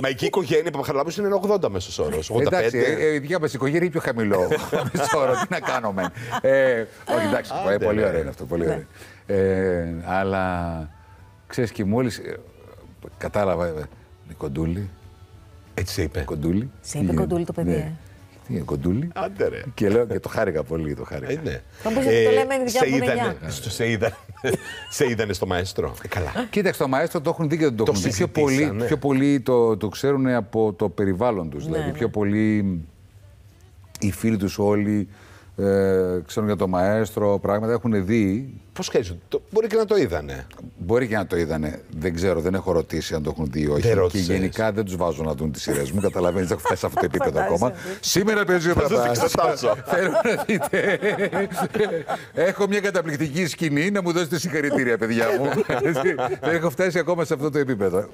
Μα εκεί η οικογένεια Παπαχαρλάμπου είναι 80 μέσος όρος. 85. Εντάξει, ε, ε, η δικιά μας οικογένεια είναι πιο χαμηλό. Μισό τι να κάνουμε. Ε, όχι, εντάξει, ε, Άντε, πολύ ρε. ωραίο είναι αυτό. Πολύ ωραίο. Ε, αλλά ξέρεις και μόλις κατάλαβα. ε, η Κοντούλη. Έτσι σε είπε. Κοντούλη. Σε είπε Τι Κοντούλη το παιδί, Ναι. ε. Τι είναι, Κοντούλη; Άντε ρε. Και λέω και το χάρηκα πολύ. Το χάρηκα. Ε, ναι. Θα πεις ότι το λέμε η δικιά σε μου είναι είδανε, γεια. στο- σε, είδανε, σε είδανε στο μαέστρο. Ε, καλά. Κοίταξε, το μαέστρο το έχουν δει και δεν το, Το έχουν δει. Πιο συζητήσανε. πολύ, πιο πολύ το, το ξέρουν από το περιβάλλον τους. δηλαδή, ναι. πιο πολύ οι φίλοι τους όλοι ε, ξέρουν για το μαέστρο, πράγματα έχουν δει. Πώς ξέρει, μπορεί και να το είδανε. Μπορεί και να το είδανε. Δεν ξέρω, δεν έχω ρωτήσει αν το έχουν δει ή όχι. Δεν και ρώτησες. γενικά δεν τους βάζω να δουν τις σειρές μου. Καταλαβαίνεις, δεν έχω φτάσει σε αυτό το επίπεδο ακόμα. Φαντάζομαι. Σήμερα παίζει ο Θα σας παπάς. εξετάσω. Θέλω να δείτε. έχω μια καταπληκτική σκηνή να μου δώσετε συγχαρητήρια, παιδιά μου. δεν έχω φτάσει ακόμα σε αυτό το επίπεδο.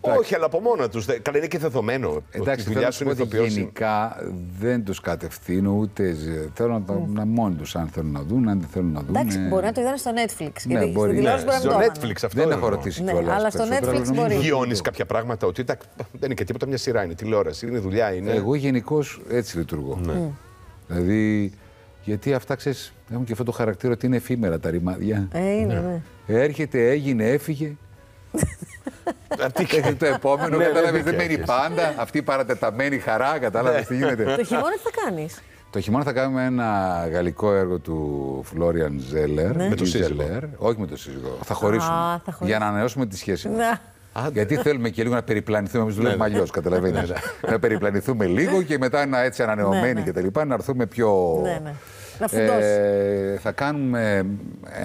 Όχι, αλλά από μόνα τους. Καλά, είναι και δεδομένο. ότι η Εντάξει, δουλειά θέλω σου να είναι σου πω ότι ηθοποιός. γενικά δεν τους κατευθύνω ούτε. ζ- Θέλω να το να μόνοι τους αν θέλουν να δουν, αν δεν θέλουν να δουν. Εντάξει, ε, μπορεί να το είδανε στο Netflix. Ναι, γιατί μπορεί. στην τηλεόραση Ναι, μπορεί να στο μην το Netflix έβαλαν. αυτό Δεν εννοώ. έχω ρωτήσει Ναι, κιόλας αλλά στο περισσότερο, Netflix αλλά νομίζω μπορεί. ότι- Γιώνεις κάποια πράγματα ότι εντάξει, δεν είναι και τίποτα μια σειρά, είναι τηλεόραση, είναι δουλειά. Είναι... Εγώ γενικώς έτσι λειτουργώ. Ναι. Δηλαδή, γιατί αυτά ξέρεις, έχουν και αυτό το χαρακτήρα ότι είναι εφήμερα τα ρημάδια. Ε, είναι, ναι. Έρχεται, έγινε, έφυγε. Αυτή Έρχεται το επόμενο, Ναι, κατάλαβες. δεν Δεν μένει δικαιώθηκες. πάντα. Αυτή η παρατεταμένη χαρά, κατάλαβες τι γίνεται. Το χειμώνα τι θα κάνεις; Το χειμώνα θα κάνουμε ένα γαλλικό έργο του Φλόριαν Ζέλερ. Με το ή σύζυγο. Ζελέρ. Όχι με το σύζυγο. Θα χωρίσουμε. Α, θα χωρίσουμε. Για να ανανεώσουμε τη σχέση μας. Να. Άντε. Γιατί θέλουμε και λίγο να περιπλανηθούμε. Εμείς Ναι, δουλεύουμε αλλιώς, καταλαβαίνεις. Να περιπλανηθούμε λίγο και μετά να έτσι ανανεωμένοι Ναι, ναι. και τα λοιπά, να έρθουμε πιο. Ναι, ναι. Να φουντώσει. Ε, θα κάνουμε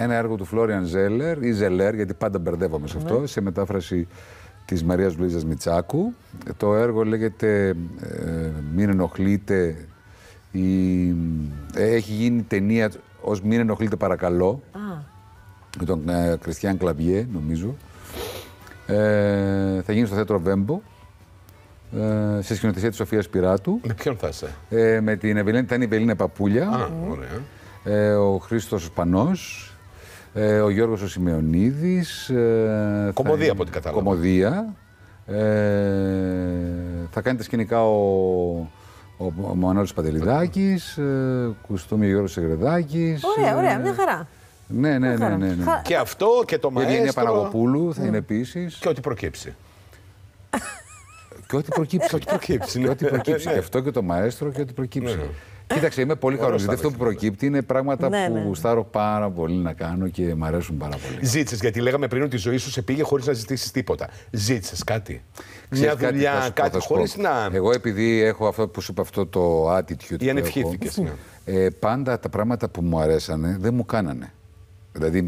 ένα έργο του Φλόριαν Ζέλερ ή Ζελέρ, γιατί πάντα μπερδεύομαι σε Ναι. αυτό, σε μετάφραση της Μαρίας Λουίζας Μιτσάκου. Το έργο λέγεται ε, «Μην ενοχλείτε» ή, ε, έχει γίνει ταινία ως «Μην ενοχλείτε παρακαλώ» Α, με τον ε, Κριστιαν Κλαβιέ, νομίζω. Ε, θα γίνει στο θέατρο Βέμπο, ε, σε σκηνοθεσία της Σοφίας Πυράτου. Με ποιον θα είσαι; Ε, με την Ευελίνη, θα είναι η Ευελίνα Παπούλια, Α, ωραία. ε, ο Χρήστος Σπανός, ε, ο Γιώργος ο Σημεωνίδης. Ε, θα Κομμωδία, είναι- από ό,τι κατάλαβα. Κομμωδία. Ε, θα κάνει τα σκηνικά ο, ο, ο Μανώλης Παντελιδάκης, ε, κουστούμι ο Γιώργος Εγρεδάκης. ωραία, ε, ωραία, μια χαρά. Ναι, ναι, ναι. χαρά. ναι, ναι. Χα- Και αυτό και το Η Ευγενία μαέστρο. Παναγοπούλου θα είναι επίσης. Και ό,τι προκύψει. Και ό,τι προκύψει. Και ό,τι προκύψει, Και ναι. ό,τι προκύψει. Ναι. Και αυτό και το μαέστρο και ό,τι προκύψει. Κοίταξε, είμαι πολύ χαρούμενος. Γιατί αυτό που προκύπτει είναι πράγματα Ναι, που ναι. γουστάρω πάρα πολύ να κάνω και μου αρέσουν πάρα πολύ. Ζήτησες, γιατί λέγαμε πριν ότι η ζωή σου σε πήγε χωρίς να ζητήσεις τίποτα. Ζήτησες κάτι. Ξέρεις Μια δουλειά, θα σου πω, κάτι θα σου πω. χωρί να. Εγώ επειδή έχω αυτό που σου είπα, αυτό το attitude. Ή που ανευχήθηκες, έχω, Ε, πάντα τα πράγματα που μου αρέσανε δεν μου κάνανε. Δηλαδή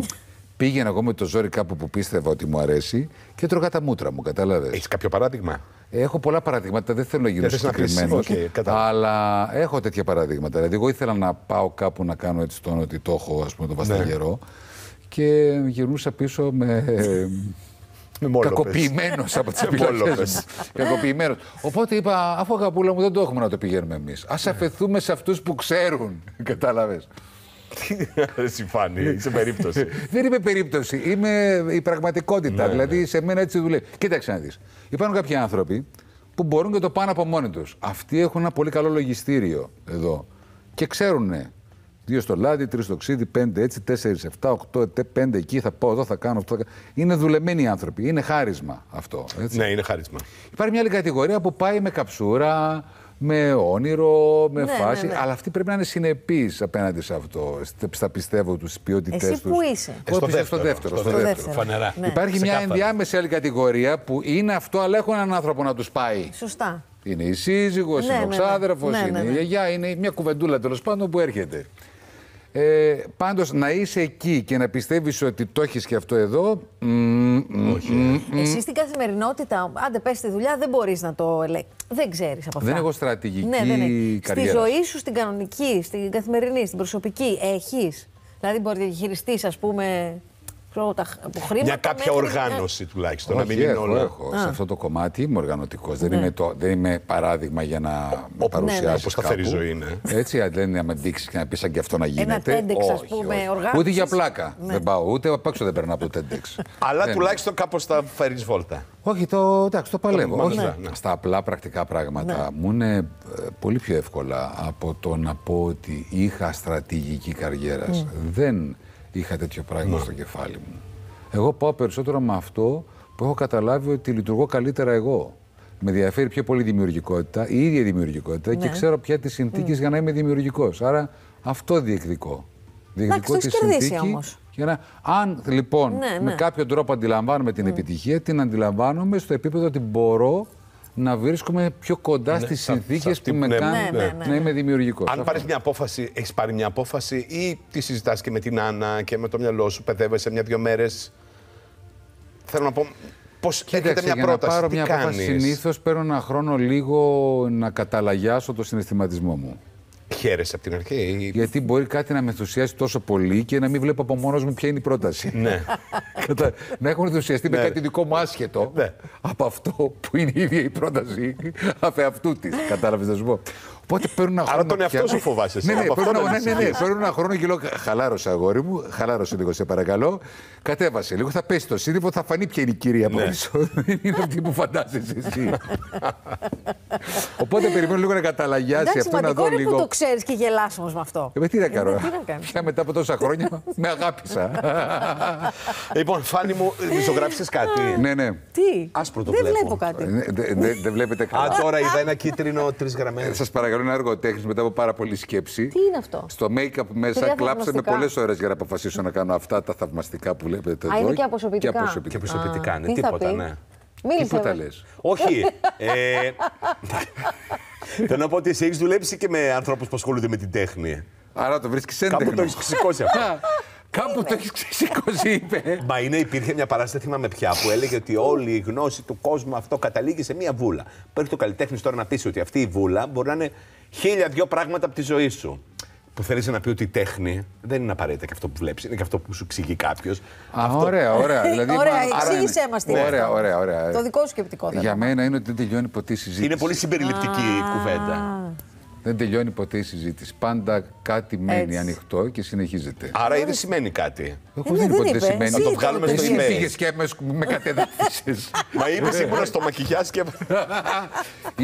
πήγαινα εγώ με το ζόρι κάπου που πίστευα ότι μου αρέσει και τρώγα τα μούτρα μου, κατάλαβες. Έχεις κάποιο παράδειγμα; Έχω πολλά παραδείγματα, δεν θέλω να γίνω Δεν θες να πεις, συγκεκριμένος. οκ, κατάλαβα. αλλά έχω τέτοια παραδείγματα. Δηλαδή, εγώ ήθελα να πάω κάπου να κάνω έτσι τον ότι το έχω, ας πούμε, το βασταγερό. Και γυρνούσα πίσω με. Με μώλωπες. Κακοποιημένος από τις Με επιλογές μώλωπες. Κακοποιημένος. Οπότε είπα, αφού αγαπούλα μου δεν το έχουμε να το πηγαίνουμε εμείς. Ας αφεθούμε σε αυτούς που ξέρουν. Κατάλαβες. Δεν συμφάνει, είσαι περίπτωση. Δεν είμαι περίπτωση. Είμαι η πραγματικότητα. Ναι, δηλαδή σε μένα έτσι δουλεύει. Κοίταξε να δεις. Υπάρχουν κάποιοι άνθρωποι που μπορούν και το πάνε από μόνοι τους. Αυτοί έχουν ένα πολύ καλό λογιστήριο εδώ. Και ξέρουν. Δύο στο λάδι, τρεις στο ξύδι, πέντε έτσι, τέσσερις, εφτά, οκτώ, ετέ, πέντε εκεί, θα πάω εδώ, θα κάνω αυτό. Θα... κάνω. Είναι δουλεμένοι άνθρωποι. Είναι χάρισμα αυτό. Έτσι. ναι, είναι χάρισμα. Υπάρχει μια άλλη κατηγορία που πάει με καψούρα, με όνειρο, με Ναι, φάση. ναι, ναι. Αλλά αυτοί πρέπει να είναι συνεπείς απέναντι σε αυτό, στα- στα πιστεύω τους, στι ποιότητέ τους. Εσύ πού είσαι; Ε, στο στο δεύτερο, δεύτερο. στο στο δεύτερο. δεύτερο. Φανερά. Ναι. Υπάρχει μια Ξεκάθαρα. ενδιάμεση άλλη κατηγορία που είναι αυτό, αλλά έχουν έναν άνθρωπο να τους πάει. Σωστά. Είναι η σύζυγος, Ναι, είναι ο ναι, ναι. ξάδερφος, Ναι, είναι ναι, η ναι. γιαγιά, είναι μια κουβεντούλα τέλος πάντων που έρχεται. Ε, Πάντως να είσαι εκεί και να πιστεύεις ότι το έχεις και αυτό εδώ. μ, μ, Όχι. Εσύ στην καθημερινότητα, άντε πες στη δουλειά, δεν μπορείς να το ελέγξεις. Δεν ξέρεις από αυτά. Δεν έχω στρατηγική ναι, ναι, ναι. καριέρα. Στη ζωή σου, στην κανονική, στην καθημερινή, στην προσωπική, έχεις; Δηλαδή μπορεί να χειριστείς, ας πούμε, ξέρω, τα, χ- από χρήματα. Μια κάποια μέχρι- οργάνωση τουλάχιστον. να Όχι, μην είναι έχω, όλα. έχω. Σε αυτό το κομμάτι είμαι οργανωτικός. Δεν, Ναι. είμαι το, δεν είμαι παράδειγμα για να με παρουσιάσεις. όπως θα φέρει η ζωή, ναι. Έτσι, αν δεν είναι να με δείξεις και να πεις σαν και αυτό να γίνεται. TEDx, ας όχι, πούμε, όχι. οργάνωσης. Ούτε για πλάκα. Ναι. Δεν πάω, ούτε απ' έξω δεν περνάω από το TEDx. Αλλά Δεν- τουλάχιστον κάπως θα φέρεις βόλτα. Όχι, το, εντάξει, το παλεύω. Το Όχι, μάλιστα, ναι. Στα απλά πρακτικά πράγματα μου είναι ε, πολύ πιο εύκολα από το να πω ότι είχα στρατηγική καριέρας. Δεν είχα τέτοιο πράγμα στο κεφάλι μου. Εγώ πάω περισσότερο με αυτό που έχω καταλάβει ότι λειτουργώ καλύτερα εγώ. Με ενδιαφέρει πιο πολύ η δημιουργικότητα, η ίδια η δημιουργικότητα και ξέρω ποια τις συνθήκες για να είμαι δημιουργικός. Άρα αυτό διεκδικώ. Διεκδικώ το έχεις κερδίσει όμως. για να, αν λοιπόν Ναι, με ναι. κάποιο τρόπο αντιλαμβάνομαι την επιτυχία, την αντιλαμβάνομαι στο επίπεδο ότι μπορώ να βρίσκομαι πιο κοντά Ναι, στις σε- συνθήκες σε αυτή που με που- ναι, κάνουν ναι, ναι, ναι. να είμαι δημιουργικός. Αν πάρεις μια απόφαση, έχεις πάρει μια απόφαση ή τη συζητάς και με την Άννα και με το μυαλό σου, παιδεύεσαι μια-δυο μέρες. Θέλω να πω. Πώς έρχεται Κοίταξε, μια για πρόταση, να πάρω τι μια απόφαση κάνεις; συνήθως παίρνω ένα χρόνο λίγο να καταλαγιάσω το συναισθηματισμό μου. Χαίρεσαι από την αρχή. ή- Γιατί μπορεί κάτι να με ενθουσιάσει τόσο πολύ και να μην βλέπω από μόνος μου ποια είναι η πρόταση. Ναι. Κατα- να έχω ενθουσιαστεί με Ναι. κάτι δικό μου άσχετο Ναι. από αυτό που είναι η ίδια η πρόταση αφ' αυτού της. Κατάλαβες να σου πω. Οπότε παίρνω ένα χρόνο. τον εαυτό πια- σου φοβάσαι εσύ, Ναι, ναι, από αυτό παίρνω, να ναι, ναι, ναι, ανησυχείς. παίρνω ένα χρόνο και λέω χαλάρωσε αγόρι μου, χαλάρωσε λίγο σε παρακαλώ. Κατέβασε λίγο, θα πέσει το σύννεφο, θα φανεί ποια είναι η κυρία από Ναι. πίσω. Δεν είναι αυτή που φαντάζεσαι εσύ. Οπότε περιμένω λίγο να καταλαγιάσει Εντάξει, αυτό να σημαντικό δω είναι που λίγο. το ξέρεις και γελά όμω με αυτό. Ε, με τι να κάνω; τι να κάνεις; Πια μετά από τόσα χρόνια με αγάπησα. Λοιπόν, Φάνη μου, ζωγράφησε κάτι; ναι, ναι. Τι; Άσπρο το Δεν βλέπω. βλέπω κάτι. Ε, δε- δε- Δεν βλέπετε καλά. Α, τώρα είδα ένα κίτρινο τρεις γραμμές. Σας παρακαλώ ένα έργο τέχνης μετά από πάρα πολλή σκέψη. Τι είναι αυτό; Στο make-up μέσα Κυρία κλάψαμε θαυμαστικά. πολλές ώρες για να αποφασίσω να κάνω αυτά τα θαυμαστικά που βλέπετε Α, εδώ. είναι και αποσωπητικά. Και αποσωπητικά. Και προσωπικά, ναι, Τι θα τίποτα, πει; ναι. Μίλησε. Τίποτα ρε. λες; Όχι. ε, Θέλω να πω ότι εσύ έχεις δουλέψει και με ανθρώπους που ασχολούνται με την τέχνη. Άρα το βρίσκεις έντεχνο. Κάπου το έχεις σηκώσει αυτό. Α, Κάπου το έχεις ξεσηκώσει, είπε. Μα είναι, υπήρχε μια παράσταση, δεν θυμάμαι πια, που έλεγε ότι όλη η γνώση του κόσμου αυτό καταλήγει σε μία βούλα. Πρέπει το καλλιτέχνης τώρα να πει ότι αυτή η βούλα μπορεί να είναι χίλια δυο πράγματα από τη ζωή σου. Που θέλεις να πει ότι η τέχνη δεν είναι απαραίτητα και αυτό που βλέπεις, είναι και αυτό που σου εξηγεί κάποιος. Α, ωραία, ωραία. Δηλαδή, Ωραία, μα- άρα εξήγησέ είναι- μας τι είναι Ωραία, αυτό. ωραία, ωραία. Το δικό σου σκεπτικό θέλω. Για μένα είναι ότι δεν τελειώνει ποτέ η συζήτηση. Είναι πολύ συμπεριληπτική η κουβέντα. Δεν τελειώνει ποτέ η συζήτηση. Πάντα κάτι μένει Έτσι. ανοιχτό και συνεχίζεται. Άρα ήδη σημαίνει κάτι. Εγώ ναι, δεν είπα δεν ότι δεν είπε. σημαίνει. Εσύ Να το βγάλουμε στο Εσύ eBay. πήγε και με, με κατεδάφισες. Μα είπε ήμουν στο μακιγιάζ και.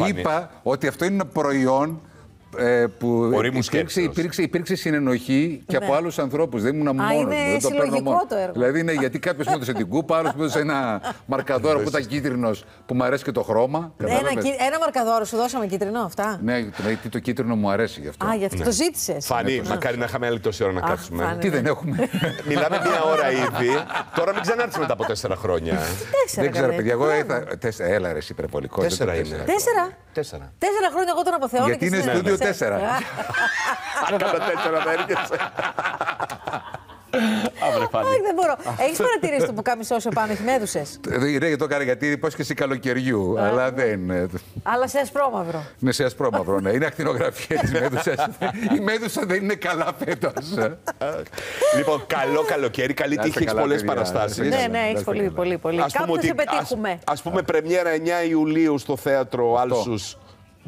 Είπα ότι αυτό είναι ένα προϊόν ε, που Ορίμου υπήρξε, σκέψεως. υπήρξε, υπήρξε συνενοχή και Ναι. από άλλους ανθρώπους. Δεν ήμουν μόνος μου. είναι Δεν το παίρνω συλλογικό μόνος. το έργο. Δηλαδή είναι γιατί κάποιος μου έδωσε την κούπα, άλλος μου έδωσε ένα μαρκαδόρο που ήταν κίτρινος που μου αρέσει και το χρώμα. Ένα, Κατάλαβες; κι- ένα μαρκαδόρο σου δώσαμε κίτρινο, αυτά; Ναι, το- γιατί το κίτρινο μου αρέσει γι' αυτό. Α, γι' αυτό το ζήτησες. Φάνη, μακάρι να είχαμε άλλη τόση ώρα να κάτσουμε. Φάνη. Τι δεν έχουμε; Μιλάμε μία ώρα ήδη. Τώρα μην ξανάρθει μετά από τέσσερα χρόνια. Τέσσερα. δεν ξέρω, κανένα. παιδιά. Εγώ Μπράβο. έθα... τέσσερα, έλα ρε, εσύ υπερβολικό. Τέσσερα είναι. Τέσσερα; Τέσσερα. Τέσσερα χρόνια εγώ τον αποθεώνω. Γιατί και είναι εσύ να στούντιο είσαι. Τέσσερα. Α, Κάνα τέσσερα θα έρχεσαι. Αύριο Φάνη. Όχι, δεν μπορώ. Έχεις παρατηρήσει το που κάνει όσο πάνω έχει μέδουσε. Ναι, το έκανα γιατί πώ και εσύ καλοκαιριού. Αλλά δεν. ε, Αλλά σε ασπρόμαυρο. Είναι σε ασπρόμαυρο, ναι. Είναι ακτινογραφία της μέδουσας. Η μέδουσα δεν είναι καλά φέτος. Λοιπόν, καλό καλοκαίρι, καλή Να είστε τύχη, έχεις καλά, πολλές παιδιά. παραστάσεις. Ναι, Ναι, καλά, ναι, έχεις εντάξει, πολύ, καλά. πολύ, πολύ. Κάπου θα σε πετύχουμε. Α πούμε, πρεμιέρα 9 Ιουλίου στο θέατρο Άλσους.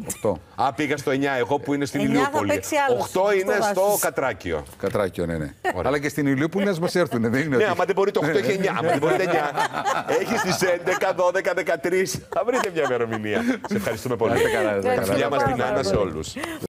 Αυτό. Α, πήγα στο 9, εγώ που είναι στην 9 θα Ηλιούπολη. παίξει Άλσους, 8 είναι στο στο Άλσους. Κατράκιο. Κατράκιο, ναι, ναι. Αλλά και στην Ηλιούπολη να μας έρθουν. Δεν είναι Ναι, ότι- άμα δεν μπορεί το 8 έχει 9. Άμα δεν μπορείτε 9. Έχει τι 11, 12, 13. Θα βρείτε μια ημερομηνία. Σε ευχαριστούμε πολύ. Να είστε καλά, να είστε Τα καλά. φιλιά μας Πάρα την πολύ. Άννα σε όλους.